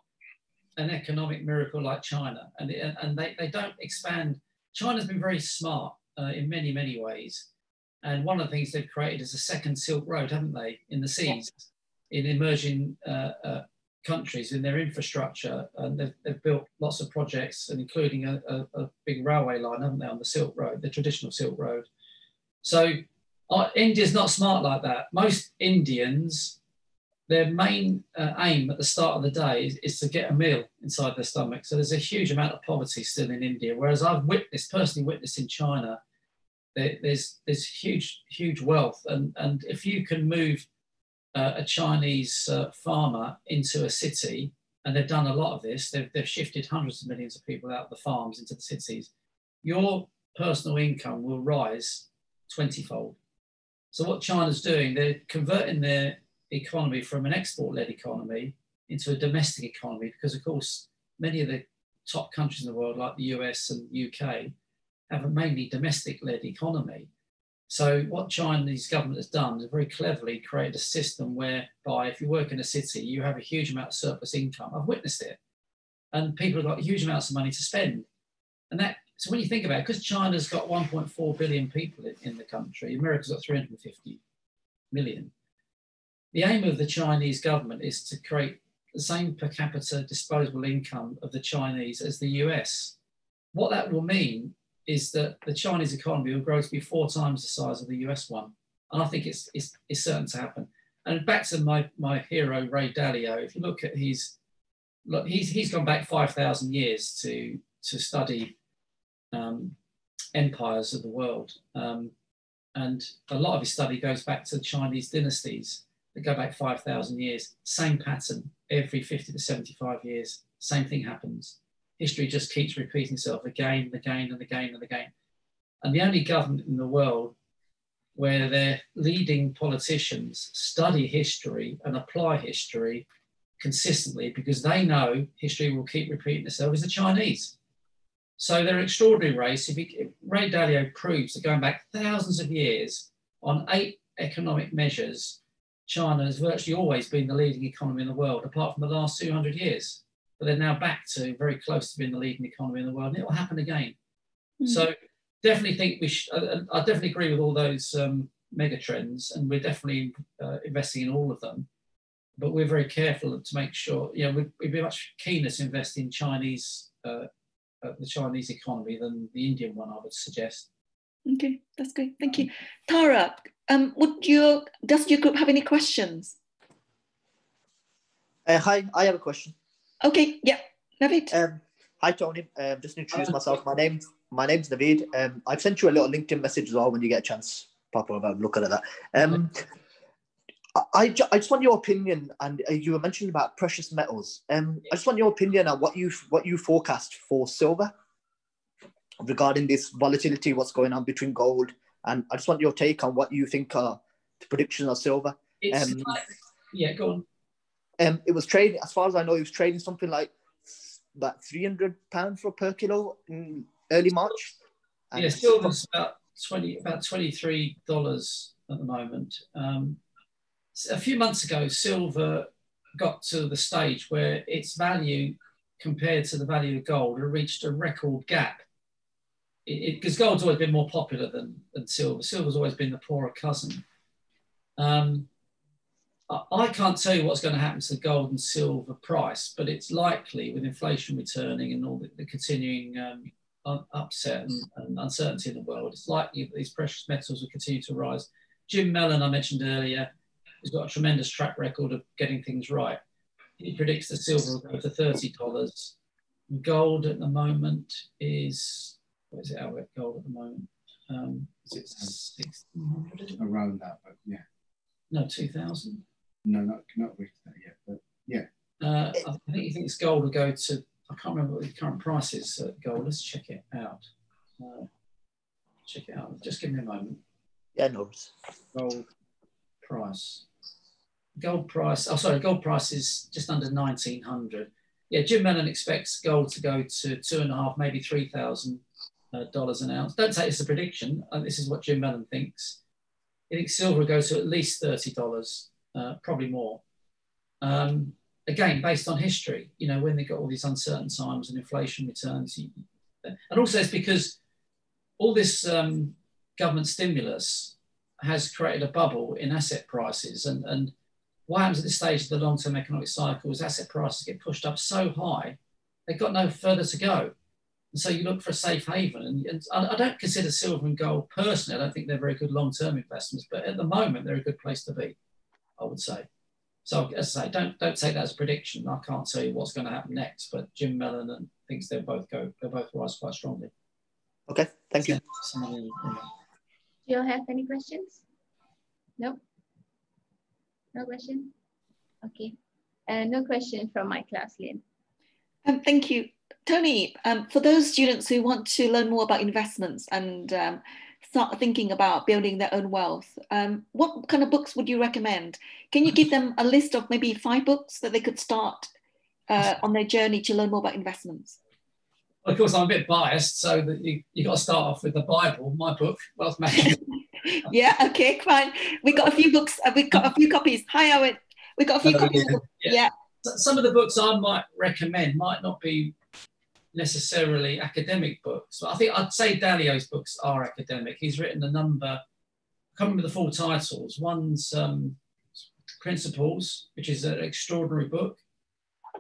an economic miracle like China, and and they, they don't expand. China's been very smart uh, in many many ways, and one of the things they've created is a second Silk Road, haven't they, in the seas, in emerging uh, uh, countries in their infrastructure, and they've, they've, built lots of projects, and including a, a, a big railway line, haven't they, on the Silk Road, the traditional Silk Road. So uh, India's not smart like that. Most Indians, their main uh, aim at the start of the day is, is, to get a meal inside their stomach. So there's a huge amount of poverty still in India. Whereas I've witnessed, personally witnessed in China, there, there's there's huge huge wealth, and and if you can move uh, a Chinese uh, farmer into a city, and they've done a lot of this, they've they've shifted hundreds of millions of people out of the farms into the cities. Your personal income will rise twentyfold. So what China's doing, they're converting their economy from an export-led economy into a domestic economy because, of course, many of the top countries in the world, like the US and UK, have a mainly domestic-led economy. So what Chinese government has done is very cleverly created a system whereby if you work in a city, you have a huge amount of surplus income. I've witnessed it. And people have got huge amounts of money to spend. And that so when you think about it, because China's got 1.4 billion people in, the country, America's got 350 million. The aim of the Chinese government is to create the same per capita disposable income of the Chinese as the US. What that will mean is that the Chinese economy will grow to be four times the size of the US one. And I think it's, it's, it's certain to happen. And back to my, my hero, Ray Dalio, if you look at his, look, he's, he's gone back 5,000 years to, to study um, empires of the world. Um, and a lot of his study goes back to the Chinese dynasties that go back 5,000 years. Same pattern every 50 to 75 years, same thing happens. History just keeps repeating itself again and again and again and again. And the only government in the world where their leading politicians study history and apply history consistently because they know history will keep repeating itself is the Chinese. So they're extraordinary race. If, if Ray Dalio proves that going back thousands of years on eight economic measures, China has virtually always been the leading economy in the world, apart from the last 200 years. But they're now back to very close to being the leading economy in the world, and it will happen again. Mm. So definitely think we should, I, I, definitely agree with all those um, mega trends, and we're definitely uh, investing in all of them. But we're very careful to make sure, you know, we'd, we'd be much keener to invest in Chinese uh, uh, the Chinese economy than the Indian one, I would suggest. Okay, that's great. Thank you. Tara, um, would you, does your group have any questions? Uh, hi, I have a question. Okay, yeah, Navid. Um, hi, Tony. Um, just to introduce myself. My name, my name's Navid. Um, I've sent you a little LinkedIn message as well when you get a chance. Pop over and look at that. Um, I, ju- I just want your opinion, and uh, you were mentioning about precious metals. Um, I just want your opinion on what you what you forecast for silver regarding this volatility, what's going on between gold, and I just want your take on what you think are the predictions of silver. Um, like, yeah, go on. Um, it was trading, as far as I know, it was trading something like about three hundred pounds for per kilo in early March. And yeah, silver's about twenty, about twenty three dollars at the moment. Um, a few months ago, silver got to the stage where its value compared to the value of gold had reached a record gap. Because gold's always been more popular than, than silver. Silver's always been the poorer cousin. Um, I, I can't tell you what's going to happen to the gold and silver price, but it's likely with inflation returning and all the, the continuing um, upset and, and, uncertainty in the world, it's likely that these precious metals will continue to rise. Jim Mellon, I mentioned earlier, He's got a tremendous track record of getting things right. He predicts the silver will go to thirty dollars. Gold at the moment is what is it out at gold at the moment? Um, is it sixteen hundred? Around that, but yeah. No, two thousand. No, not not reached that yet, but yeah. Uh, I think he thinks gold will go to. I can't remember what the current price is at gold. Let's check it out. Uh, check it out. Just give me a moment. Yeah, no. Gold price gold price, oh sorry, gold price is just under 1900. Yeah, Jim Mellon expects gold to go to two and a half, maybe three thousand uh, dollars an ounce. Don't take this as a prediction. Uh, this is what Jim Mellon thinks. He thinks silver will go to at least thirty dollars, uh, probably more. Um, again, based on history, you know, when they got all these uncertain times and inflation returns, and also it's because all this um, government stimulus has created a bubble in asset prices, and and what happens at this stage of the long-term economic cycle is asset prices get pushed up so high, they've got no further to go. And so you look for a safe haven. And, and I don't consider silver and gold personally, I don't think they're very good long-term investments, but at the moment, they're a good place to be, I would say. So as I say, don't don't take that as a prediction. I can't tell you what's going to happen next, but Jim Mellon thinks they'll both go, they'll both rise quite strongly. Okay, thank you. Do you all have any questions? No. No question? Okay. Uh, no question from my class, Lynn. Um, thank you. Tony, um, for those students who want to learn more about investments and um, start thinking about building their own wealth, um, what kind of books would you recommend? Can you give them a list of maybe five books that they could start uh, on their journey to learn more about investments? Of course, I'm a bit biased, so that you you got to start off with the Bible, my book, Wealth Management. Yeah, okay, fine. We got a few books. Uh, we got a few copies. Hi, Owen. We got a few copies. Yeah. yeah. Some of the books I might recommend might not be necessarily academic books, but I think I'd say Dalio's books are academic. He's written a number. I can't remember the full titles. One's um, Principles, which is an extraordinary book.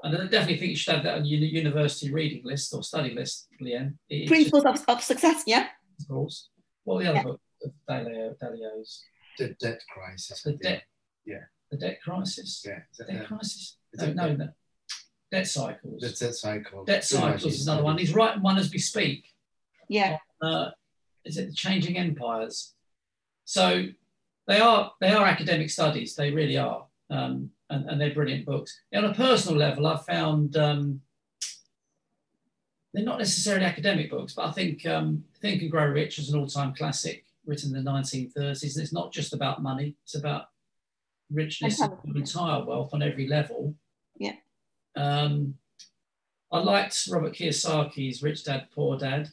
And I definitely think you should have that on your university reading list or study list, Leanne. Principles of, of success, yeah? course. What the other Yeah. books of Dalio, Dalio's? The debt crisis. The debt. Yeah. The debt crisis. Yeah. is that- Debt crisis. No, it no, debt- no. Debt cycles. The debt cycle. Debt cycles is is- another one. He's writing one as we speak. Yeah. uh, is it the changing empires so they are they are academic studies they really are um, and, and they're brilliant books on a personal level i've found um, they're not necessarily academic books but i think um, think and grow rich is an all-time classic written in the 1930s it's not just about money it's about richness And and entire wealth on every level Yeah. um, i liked robert kiyosaki's rich dad poor dad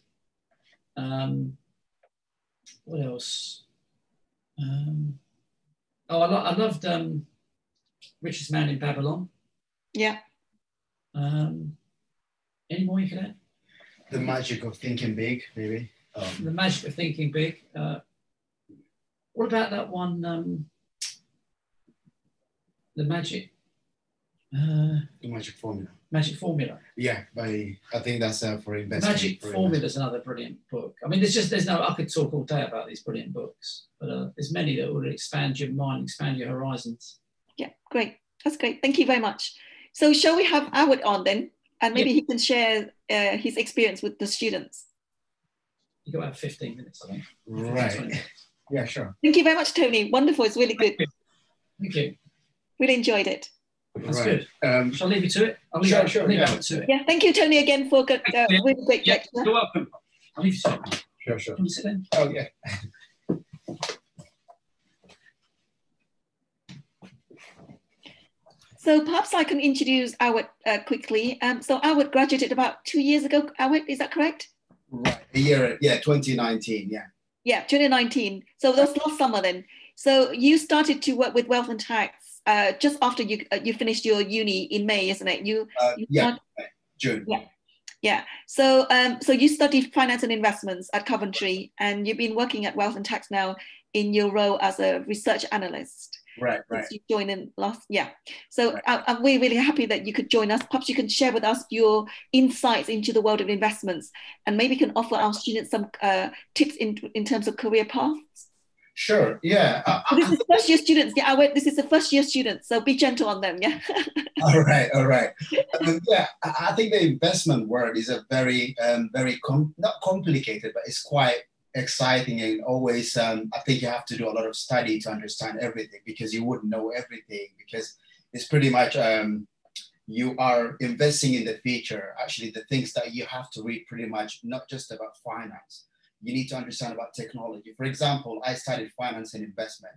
um, what else? Um, oh, I, lo- I loved um, Richest Man in Babylon. Yeah. Um, any more you can add? The magic of thinking big, maybe. Um, The Magic of Thinking Big. Uh, what about that one? Um, the Magic. Uh, the magic formula. Magic Formula. Yeah, by I think that's uh, for investing. Magic Formula is another brilliant book. I mean, there's just there's no I could talk all day about these brilliant books, but uh, there's many that will expand your mind, expand your horizons. Yeah, great. That's great. Thank you very much. So shall we have Howard on then? And maybe he can share uh, his experience with the students. You got about 15 minutes, I think. Right. Yeah, sure. Thank you very much, Tony. Wonderful. It's really good. Thank you. Really enjoyed it. That's right. good. Um, Shall I leave you to it? I'll leave, Sure, you- sure, I'll leave yeah. you to it. Yeah, thank you, Tony, again for a good, uh, really great Yeah, lecture. you're welcome. I'll leave you to it. sure, sure. Can you sit down? Oh yeah. So perhaps I can introduce Howard uh, quickly. Um, so Howard graduated about two years ago. Howard, is that correct? Right. A year. Yeah, 2019. Yeah. Yeah, 2019. So that was last summer then. So you started to work with Wealth and Tax uh, just after you uh, you finished your uni in May, isn't it? You Uh, You yeah. June. Yeah. Yeah. So um, so you studied finance and investments at Coventry, and you've been working at Wealth and Tax now in your role as a research analyst. Right. Right. You joined in last, yeah. So Right. I, I'm really, really happy that you could join us. Perhaps you can share with us your insights into the world of investments, and maybe can offer our students some uh, tips in in terms of career paths. Sure. Yeah. Uh, this is first year students. Yeah, I went, this is the first year students, so be gentle on them. Yeah. all right. All right. Um, yeah. I I think the investment world is a very, um, very com- not complicated, but it's quite exciting and always. Um, I think you have to do a lot of study to understand everything because you wouldn't know everything because it's pretty much. Um, you are investing in the future. Actually, the things that you have to read pretty much not just about finance. You need to understand about technology. For example, I studied finance and investment,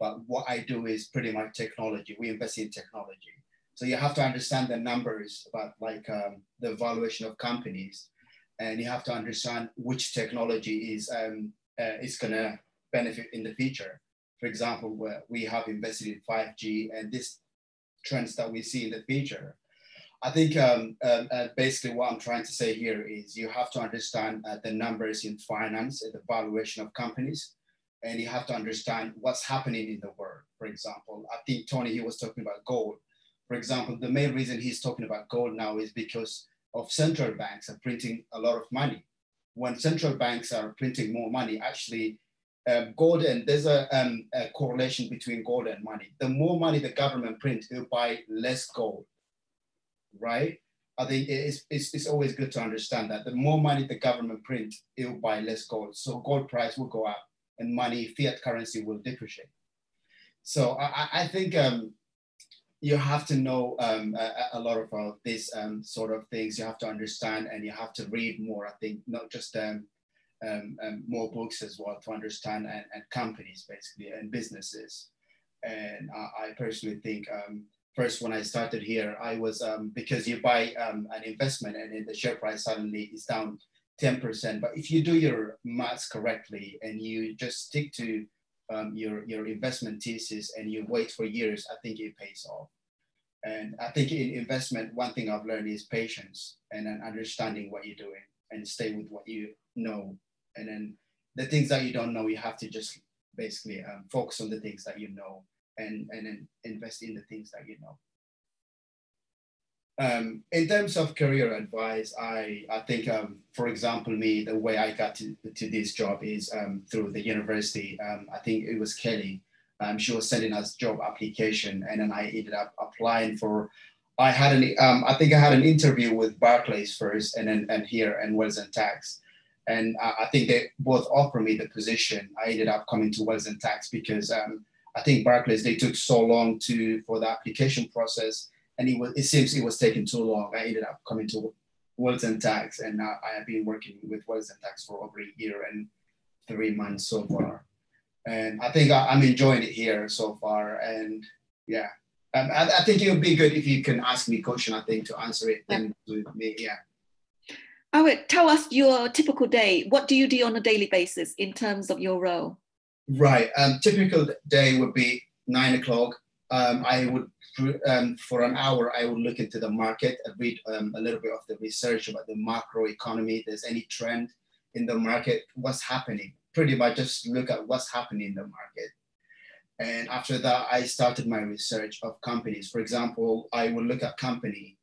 but what I do is pretty much technology. We invest in technology. So you have to understand the numbers about like um, the valuation of companies, and you have to understand which technology is um, uh, is gonna benefit in the future. For example, we have invested in 5G and this trends that we see in the future. I think um, um, uh, basically what I'm trying to say here is you have to understand uh, the numbers in finance, uh, the valuation of companies, and you have to understand what's happening in the world. For example, I think Tony, he was talking about gold. For example, the main reason he's talking about gold now is because of central banks are printing a lot of money. When central banks are printing more money, actually, um, gold and there's a, um, a correlation between gold and money. The more money the government prints, it'll buy less gold, right? I think it's, it's, it's always good to understand that the more money the government print, it'll buy less gold. So gold price will go up and money, fiat currency will depreciate. So I, I- think um, you have to know um, a, a lot of these um, sort of things. You have to understand and you have to read more. I think not just um, um, um, more books as well to understand and, and companies basically and businesses. And I, I personally think um, first when I started here, I was because you buy an investment and then the share price suddenly is down 10%. But if you do your maths correctly and you just stick to um, your, your investment thesis and you wait for years, I think it pays off. And I think in investment, one thing I've learned is patience and then understanding what you're doing and stay with what you know. And then the things that you don't know, you have to just basically um, focus on the things that you know and, and then invest in the things that you know. Um, in terms of career advice, I, I think, um, for example, me, the way I got to, to this job is um, through the university. Um, I think it was Kelly. Um, she was sending us job application, and then I ended up applying for. I had an, um, I think I had an interview with Barclays first, and then and here and Wealth and Tax, and I, I think they both offered me the position. I ended up coming to Wealth and Tax because I think Barclays they took so long to for the application process, and it was it seems it was taking too long. I ended up coming to Wealth and Tax, and now I have been working with Wealth and Tax for over a year and three months so far. And I think I, am enjoying it here so far. And yeah, um, I, I, think it would be good if you can ask me a question. I think to answer it yeah. with me. Yeah. Awit, tell us your typical day. What do you do on a daily basis in terms of your role? Right. Um, typical day would be nine o'clock. Um, I would, um, for an hour, I would look into the market and read um, a little bit of the research about the macro economy. There's any trend in the market, what's happening. Pretty much just look at what's happening in the market. And after that, I started my research of companies. For example, I would look at company,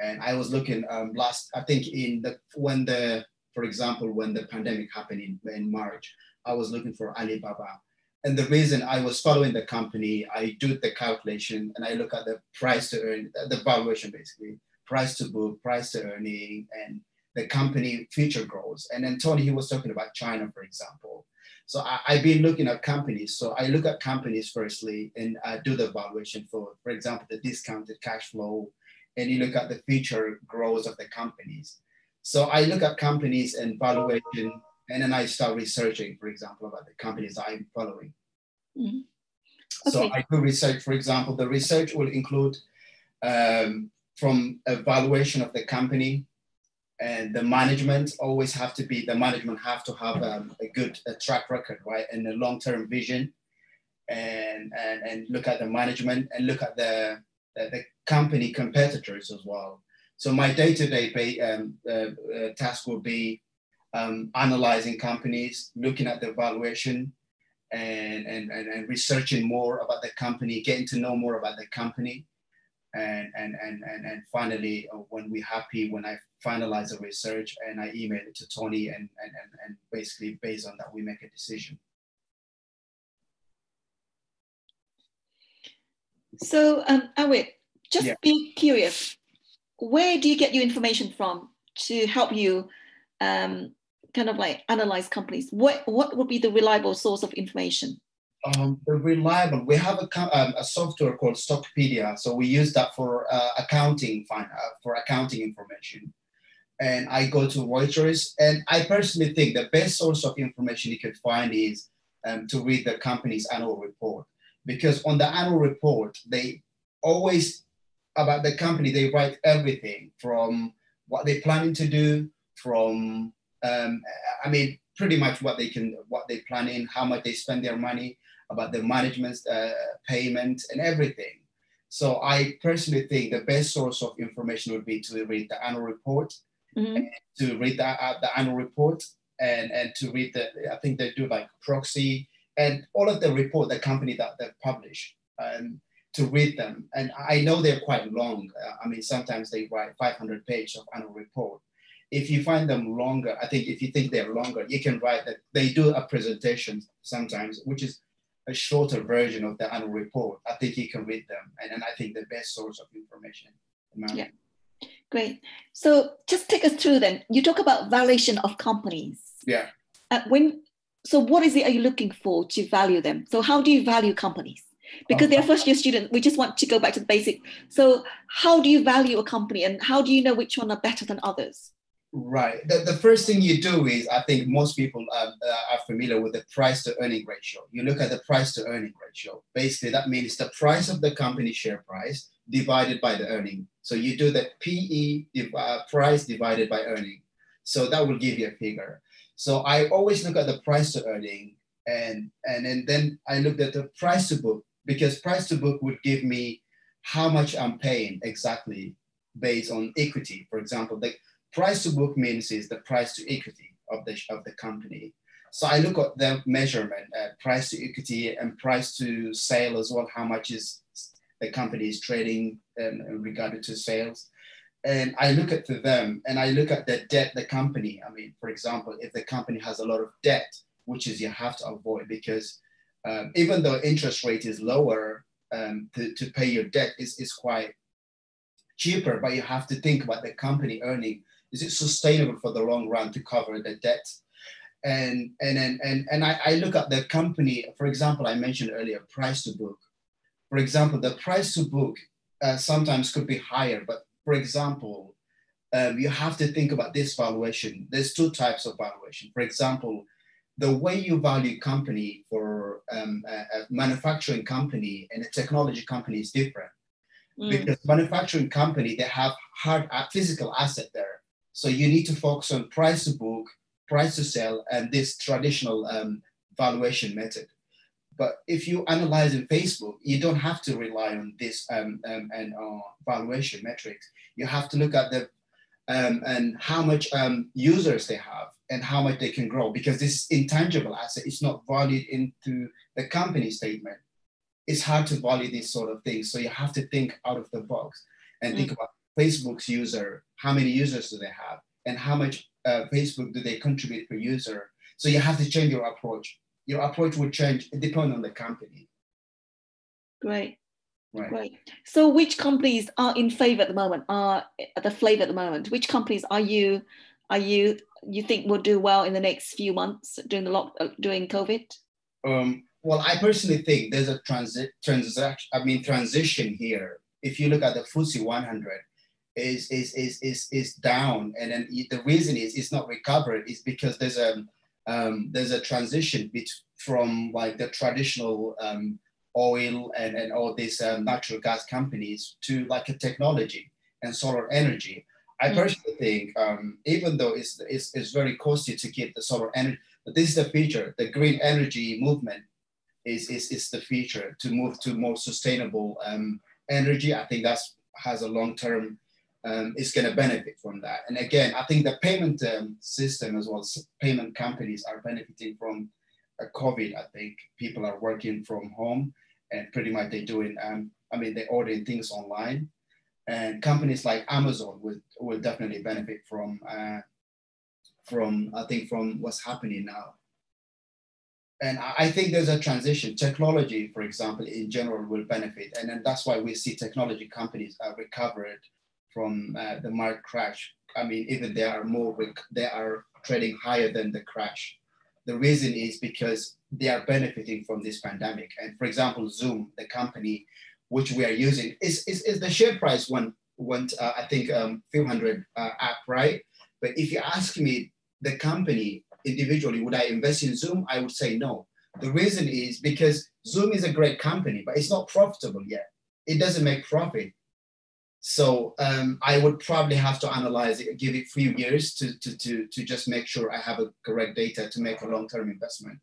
and I was looking um, last, I think in the when the, for example, when the pandemic happened in, in March, I was looking for Alibaba. And the reason I was following the company, I do the calculation and I look at the price to earn, the valuation basically, price to book, price to earning, and the company future growth. And then Tony, he was talking about China, for example. So I, have been looking at companies. So I look at companies firstly and I do the valuation for, for example, the discounted cash flow, and you look at the future growth of the companies. So I look at companies and valuation and then I start researching, for example, about the companies I'm following. Mm-hmm. Okay. So I do research, for example, the research will include um, from evaluation of the company and the management always have to be, the management have to have um, a good a track record, right? And a long-term vision and, and, and look at the management and look at the, the, the company competitors as well. So my day-to-day um, uh, uh, task will be um, analyzing companies, looking at the valuation, and, and, and, and, researching more about the company, getting to know more about the company. And, and, and, and, and finally, uh, when we're happy, when I finalize the research and I email it to Tony, and, and, and, and basically based on that, we make a decision. So, um, Awit, just yeah. be curious, where do you get your information from to help you um, kind of like analyze companies? What what would be the reliable source of information? Um, the reliable. We have a, um, a software called Stockopedia, so we use that for uh, accounting uh, for accounting information. And I go to Reuters, and I personally think the best source of information you could find is um, to read the company's annual report, because on the annual report they always about the company they write everything from what they're planning to do, from um, I mean, pretty much what they can, what they plan in, how much they spend their money, about the management uh, payment and everything. So I personally think the best source of information would be to read the annual report, mm-hmm. to read the, uh, the annual report, and and to read the. I think they do like proxy and all of the report, the company that they publish, um, to read them. And I know they're quite long. Uh, I mean, sometimes they write 500 pages of annual report if you find them longer, I think if you think they're longer, you can write that they do a presentation sometimes, which is a shorter version of the annual report. I think you can read them. And then I think the best source of information. Yeah, great. So just take us through then. You talk about valuation of companies. Yeah. Uh, when, so what is it are you looking for to value them? So how do you value companies? Because they're first year students, we just want to go back to the basic. So how do you value a company and how do you know which one are better than others? Right. The, the first thing you do is, I think most people um, uh, are familiar with the price to earning ratio. You look at the price to earning ratio. Basically, that means the price of the company share price divided by the earning. So you do the PE uh, price divided by earning. So that will give you a figure. So I always look at the price to earning and, and, and then I looked at the price to book because price to book would give me how much I'm paying exactly based on equity. For example, like price to book means is the price to equity of the, of the company. So I look at the measurement, uh, price to equity and price to sale as well, how much is the company is trading um, regarding to sales. and I look at them and I look at the debt the company. I mean, for example, if the company has a lot of debt, which is you have to avoid because um, even though interest rate is lower, um, to, to pay your debt is, is quite cheaper, but you have to think about the company earning. Is it sustainable for the long run to cover the debt? And and and and, and I, I look at the company, for example, I mentioned earlier, price to book. For example, the price to book uh, sometimes could be higher, but for example, um, you have to think about this valuation. There's two types of valuation. For example, the way you value company for um, a, a, manufacturing company and a technology company is different. Mm. Because manufacturing company, they have hard physical asset there. So you need to focus on price to book, price to sell, and this traditional um, valuation method. But if you analyze in Facebook, you don't have to rely on this um, um, and uh, valuation metrics. You have to look at the um, and how much um, users they have and how much they can grow because this intangible asset is not valued into the company statement. It's hard to value these sort of things. So you have to think out of the box and mm. think about Facebook's user, how many users do they have and how much uh, Facebook do they contribute per user. So you have to change your approach your approach will change depending on the company. Great. Right. Great. So which companies are in favor at the moment, are at the flavor at the moment? Which companies are you are you you think will do well in the next few months during the lock uh, during COVID? Um, well, I personally think there's a transit transaction. I mean, transition here. If you look at the FTSE 100, is is is is is down, and then the reason is it's not recovered is because there's a um, there's a transition from like the traditional um, oil and, and all these um, natural gas companies to like a technology and solar energy. I mm. personally think, um, even though it's, it's, it's very costly to keep the solar energy, but this is the future. The green energy movement is, is, is the future to move to more sustainable um, energy. I think that has a long-term um, is going to benefit from that. And again, I think the payment um, system as well as payment companies are benefiting from uh, COVID. I think people are working from home and pretty much they're doing, um, I mean, they're ordering things online. And companies like Amazon will, will definitely benefit from, uh, from, I think, from what's happening now. And I think there's a transition. Technology, for example, in general will benefit. And then that's why we see technology companies are recovered from uh, the market crash. I mean, even they are more, they are trading higher than the crash. The reason is because they are benefiting from this pandemic. And for example, Zoom, the company which we are using, is, is, is the share price went, went uh, I think, um, few hundred uh, up, right? But if you ask me, the company individually, would I invest in Zoom? I would say no. The reason is because Zoom is a great company, but it's not profitable yet. It doesn't make profit. So um, I would probably have to analyze it, give it a few years to, to, to, to just make sure I have a correct data to make a long-term investment.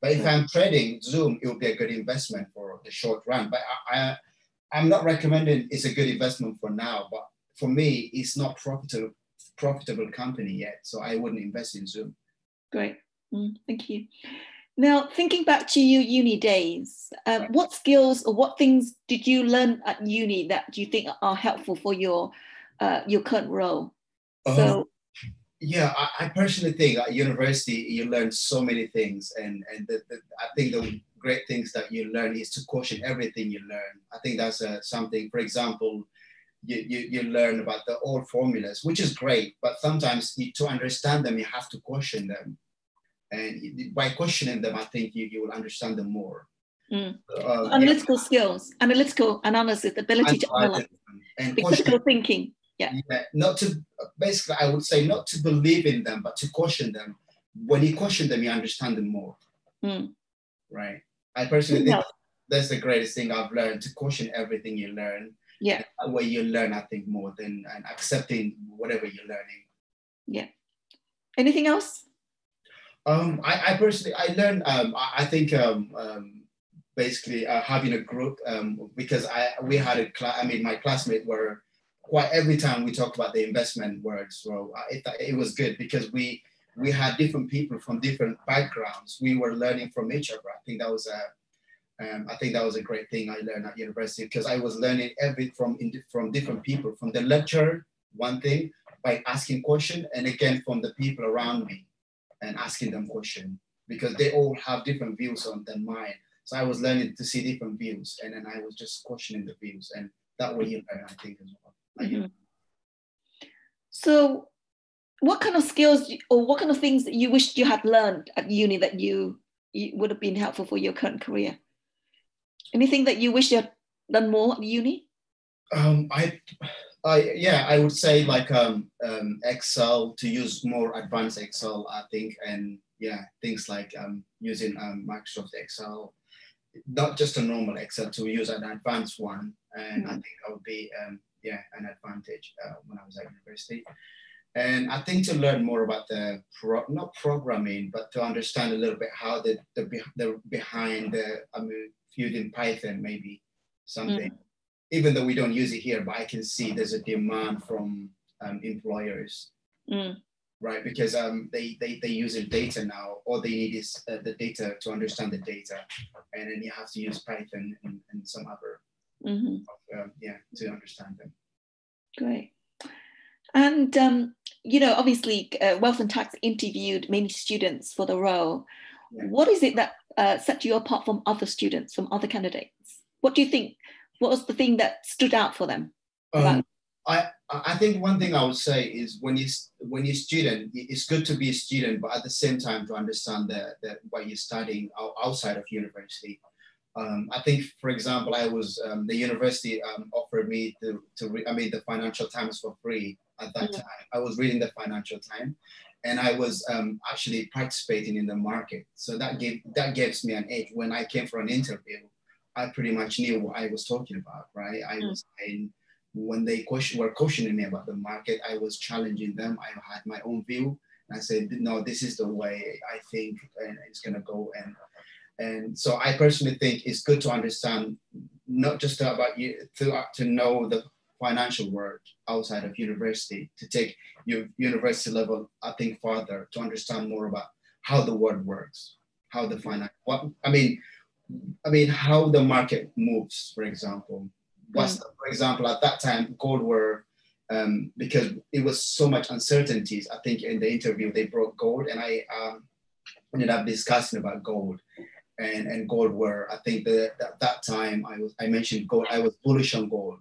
But if I'm trading Zoom, it would be a good investment for the short run. But I, I, I'm not recommending it's a good investment for now, but for me, it's not profitable, profitable company yet. So I wouldn't invest in Zoom. Great, mm, thank you. Now, thinking back to your uni days, uh, what skills or what things did you learn at uni that you think are helpful for your uh, your current role? So, yeah, I, I, personally think at university you learn so many things, and and the, the, I think the great things that you learn is to question everything you learn. I think that's uh, something. For example, you, you, you learn about the old formulas, which is great, but sometimes you, to understand them, you have to question them and by questioning them, I think you, you will understand them more. Mm. Uh, analytical yeah. skills, analytical analysis, ability to analyze, and critical thinking. Yeah. yeah. Not to basically, I would say not to believe in them, but to question them. When you question them, you understand them more. Mm. Right. I personally think that's the greatest thing I've learned to question everything you learn. Yeah. Where you learn, I think, more than and accepting whatever you're learning. Yeah. Anything else? Um, I, I, personally, I learned, um, I, I, think um, um, basically uh, having a group um, because I we had a class, I mean, my classmates were quite, every time we talked about the investment words, so it, it was good because we, we had different people from different backgrounds. We were learning from each other. I think that was a, um, I think that was a great thing I learned at university because I was learning every from from different people, from the lecturer, one thing by asking question and again from the people around me and asking them questions because they all have different views on than mine. So I was learning to see different views and then I was just questioning the views and that way you learn, I think as well. Mm-hmm. So what kind of skills or what kind of things that you wished you had learned at uni that you, you would have been helpful for your current career? Anything that you wish you had done more at uni? Um, I, I yeah, I would say like um, um, Excel to use more advanced Excel, I think, and yeah, things like um, using um, Microsoft Excel, not just a normal Excel, to use an advanced one, and mm-hmm. I think that would be um, yeah an advantage uh, when I was at university. And I think to learn more about the pro, not programming, but to understand a little bit how the the, the behind the I mean using Python maybe something. Mm even though we don't use it here, but I can see there's a demand from um, employers, mm. right? Because um, they, they, they use the data now, all they need is uh, the data to understand the data. And then you have to use Python and, and some other, mm-hmm. uh, yeah, to understand them. Great. And, um, you know, obviously, uh, Wealth and Tax interviewed many students for the role. Yeah. What is it that uh, set you apart from other students, from other candidates? What do you think what was the thing that stood out for them? Um, I, I think one thing I would say is when you when you're a student, it's good to be a student, but at the same time to understand that, that what you're studying outside of university. Um, I think, for example, I was um, the university um, offered me to, to re- I mean the Financial Times for free at that mm-hmm. time. I was reading the Financial Times, and I was um, actually participating in the market. So that gave that gives me an edge when I came for an interview. I pretty much knew what I was talking about, right? I mm. was saying when they question, were questioning me about the market, I was challenging them. I had my own view. And I said, no, this is the way I think and it's going to go. And and so I personally think it's good to understand not just about you to, to know the financial world outside of university, to take your university level, I think, further to understand more about how the world works, how the finance. What I mean, I mean, how the market moves, for example. Was, mm. for example, at that time, gold were, um, because it was so much uncertainties, I think in the interview, they brought gold and I um, ended up discussing about gold and, and gold were, I think that at that time I was, I mentioned gold, I was bullish on gold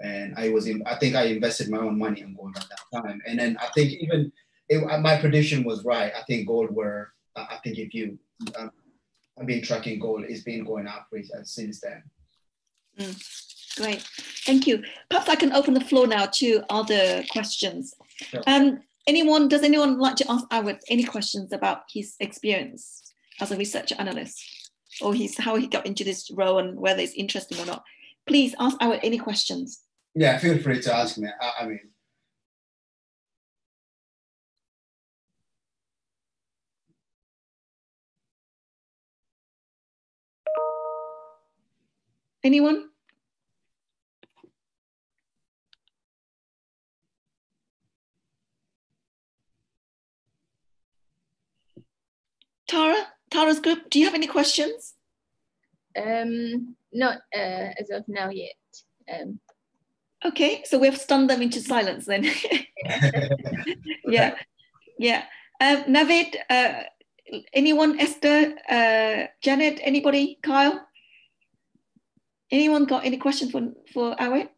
and I was, in, I think I invested my own money on gold at that time. And then I think even it, my prediction was right. I think gold were, I think if you, um, I've been tracking gold. It's been going up since then. Mm, great, thank you. Perhaps I can open the floor now to other questions. Sure. Um, anyone, does anyone like to ask Awad any questions about his experience as a research analyst or his, how he got into this role and whether it's interesting or not? Please ask Awad any questions. Yeah, feel free to ask me. I, I mean, Anyone? Tara, Tara's group, do you have any questions? Um, not uh, as of now yet. Um, okay, so we've stunned them into silence then. yeah, yeah. Um, Navid, uh, anyone, Esther, uh, Janet, anybody, Kyle? Anyone got any question for for Awad?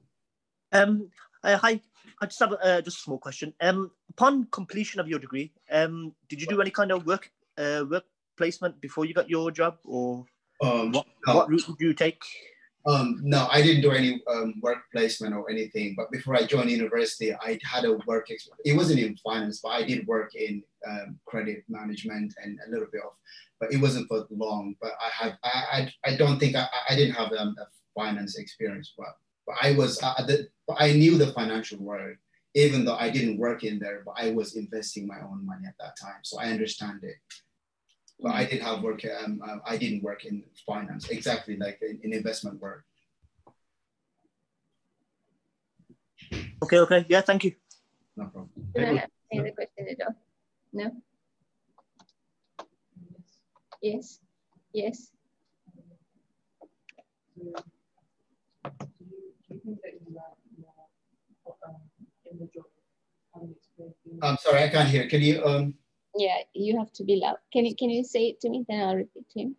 Um, uh, hi. I just have uh, just a small question. Um, upon completion of your degree, um, did you do any kind of work uh, work placement before you got your job, or um, what, no. what route did you take? Um, no, I didn't do any um, work placement or anything. But before I joined university, I had a work. Experience. It wasn't in finance, but I did work in um, credit management and a little bit of. But it wasn't for long. But I had. I. I, I don't think I. I didn't have um, a finance experience, but, but I was, uh, the, I knew the financial world, even though I didn't work in there, but I was investing my own money at that time. So I understand it. But I did have work, um, uh, I didn't work in finance, exactly like in, in investment work. Okay, okay. Yeah, thank you. No problem. any other question at all? No? Yes. Yes. I'm sorry, I can't hear. Can you um Yeah, you have to be loud. Can you can you say it to me? Then I'll repeat to him.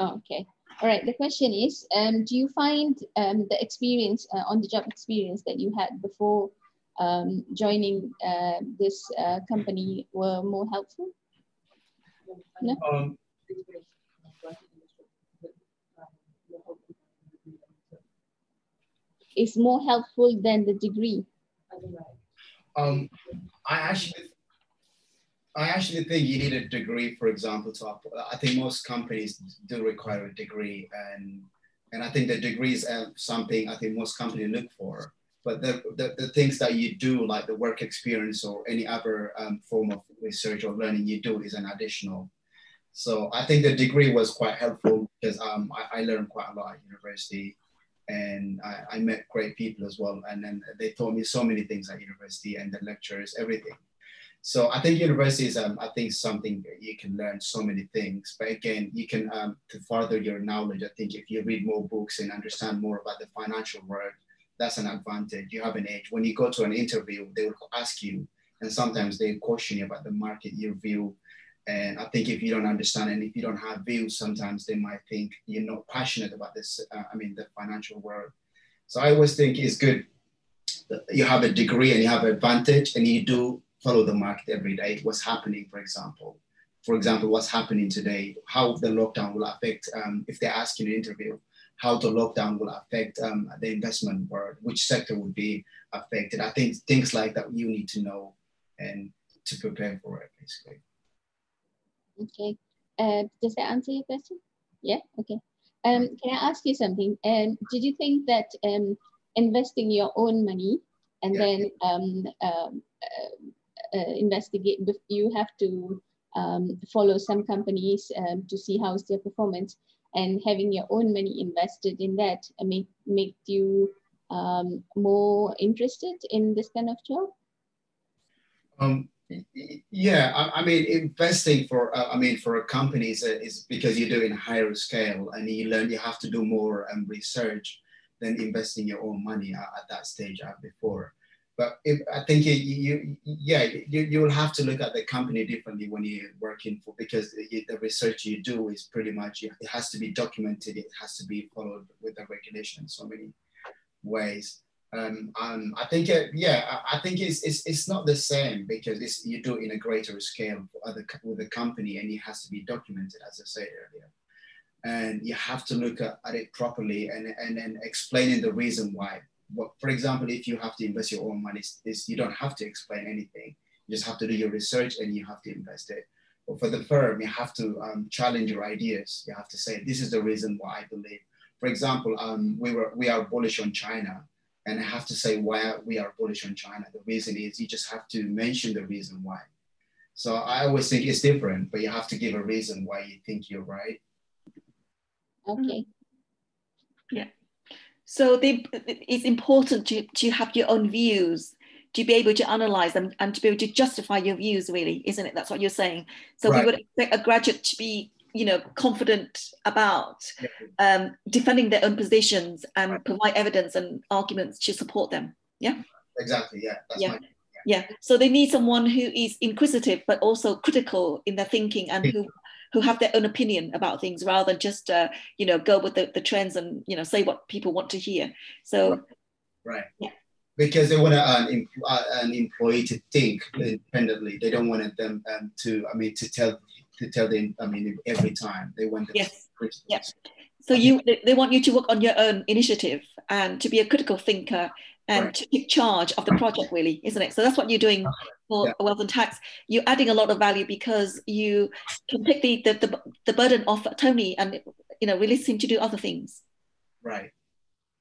Okay. All right. The question is, um, do you find um, the experience uh, on the job experience that you had before um, joining uh, this uh, company were more helpful? No? um Is more helpful than the degree? um I actually I actually think you need a degree, for example, to. I think most companies do require a degree, and and I think the degree is something I think most companies look for. But the, the, the things that you do, like the work experience or any other um, form of research or learning you do, is an additional. So I think the degree was quite helpful because um, I, I learned quite a lot at university, and I, I met great people as well. And then they taught me so many things at university and the lectures, everything. So I think university is, um, I think, something you can learn so many things. But again, you can um, to further your knowledge. I think if you read more books and understand more about the financial world, that's an advantage. You have an edge. When you go to an interview, they will ask you, and sometimes they question you about the market, your view. And I think if you don't understand and if you don't have views, sometimes they might think you're not passionate about this. Uh, I mean, the financial world. So I always think it's good. You have a degree and you have an advantage, and you do follow the market every day. What's happening, for example, for example, what's happening today, how the lockdown will affect, um, if they ask you in an interview, how the lockdown will affect um, the investment world, which sector would be affected. I think things like that you need to know and to prepare for it, basically. Okay. Uh, does that answer your question? Yeah. Okay. Um, can I ask you something? Um, did you think that um, investing your own money and Yeah. then um, um, uh, uh, investigate, you have to um, follow some companies um, to see how's their performance, and having your own money invested in that uh, make make you um, more interested in this kind of job? Um, yeah, I, I mean, investing for, uh, I mean, for a company is, uh, is because you're doing higher scale and you learn, you have to do more um, research than investing your own money at, at that stage uh, before. But if, I think you, you, yeah, you, you will have to look at the company differently when you're working for, because the, the research you do is pretty much, it has to be documented, it has to be followed with the regulation in so many ways. Um, um, I think, uh, yeah, I, I think it's, it's, it's not the same because it's, you do it in a greater scale for other, with a company and it has to be documented, as I said earlier. And you have to look at, at it properly and, and then explaining the reason why. What, for example, if you have to invest your own money, it's, it's, you don't have to explain anything. You just have to do your research and you have to invest it. But for the firm, you have to um, challenge your ideas. You have to say, this is the reason why I believe. For example, um, we, were, we are bullish on China and I have to say why we are bullish on China. The reason is you just have to mention the reason why. So I always think it's different, but you have to give a reason why you think you're right. Okay. So they, it's important to, to have your own views, to be able to analyze them and to be able to justify your views, really, isn't it? That's what you're saying. So Right. we would expect a graduate to be, you know, confident about um, defending their own positions and Right. provide evidence and arguments to support them. Yeah. Exactly. Yeah. That's Yeah. my Yeah. So they need someone who is inquisitive but also critical in their thinking and who who have their own opinion about things rather than just uh, you know go with the, the trends and you know say what people want to hear. So right. Yeah. Because they want an, uh, an employee to think independently. They don't want them um, to, I mean, to tell to tell them. I mean, every time they want them Yes. to be critical. Yeah. So you, they want you to work on your own initiative and to be a critical thinker and Right. to take charge of the project, really, isn't it? So that's what you're doing for Yeah. Wealth and Tax. You're adding a lot of value because you can take the, the, the, the burden off Tony and you know release him to do other things. Right.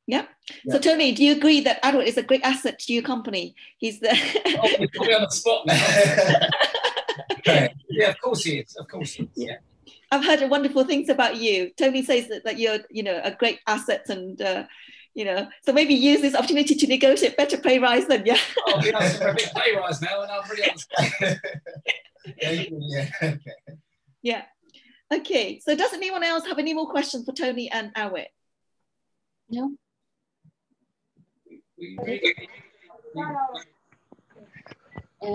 Yeah. Yeah. So Tony, do you agree that Edward is a great asset to your company? He's the Oh, you put me on the spot now. yeah, of course he is. Of course he is. Yeah. I've heard wonderful things about you. Tony says that, that you're, you know, a great asset and, uh, you know, so maybe use this opportunity to negotiate better pay rise then, yeah. I'll be asking for a big pay rise now, and I'm really on the spot. Thank you. Yeah. Okay. Yeah. Okay, so does anyone else have any more questions for Tony and Awit? No.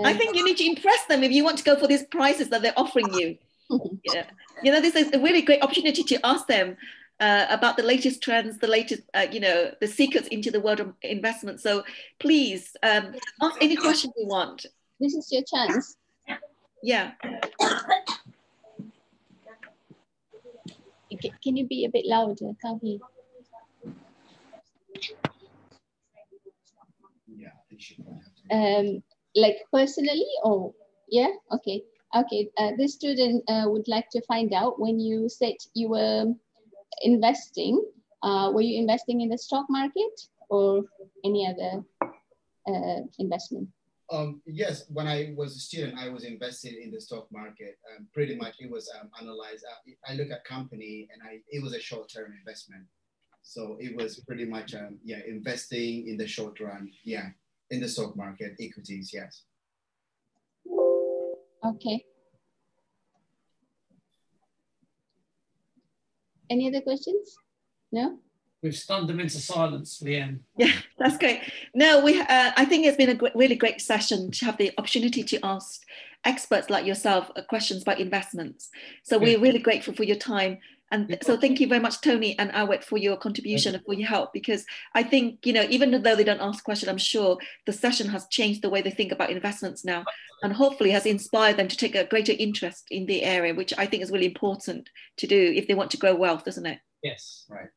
I think you need to impress them if you want to go for these prizes that they're offering you. yeah. You know, this is a really great opportunity to ask them uh, about the latest trends, the latest, uh, you know, the secrets into the world of investment. So please um, ask any question you want. This is your chance. Yeah. Can you be a bit louder? Can't hear. Yeah, um, like personally or yeah, okay. Okay, uh, this student uh, would like to find out when you said you were investing, uh, were you investing in the stock market or any other uh, investment? Um, yes, when I was a student, I was invested in the stock market. Um, pretty much, it was um, analyzed. I, I look at company, and I it was a short-term investment. So it was pretty much, um, yeah, investing in the short run. Yeah, in the stock market, equities. Yes. Okay. Any other questions? No? We've stunned them into silence, Leanne. Yeah, that's great. No, we. Uh, I think it's been a really great session to have the opportunity to ask experts like yourself uh, questions about investments. So we're really grateful for your time. And mm-hmm. so thank you very much, Tony and Awit, for your contribution and for your help, because I think, you know, even though they don't ask questions, I'm sure the session has changed the way they think about investments now and hopefully has inspired them to take a greater interest in the area, which I think is really important to do if they want to grow wealth, doesn't it? Yes. Right.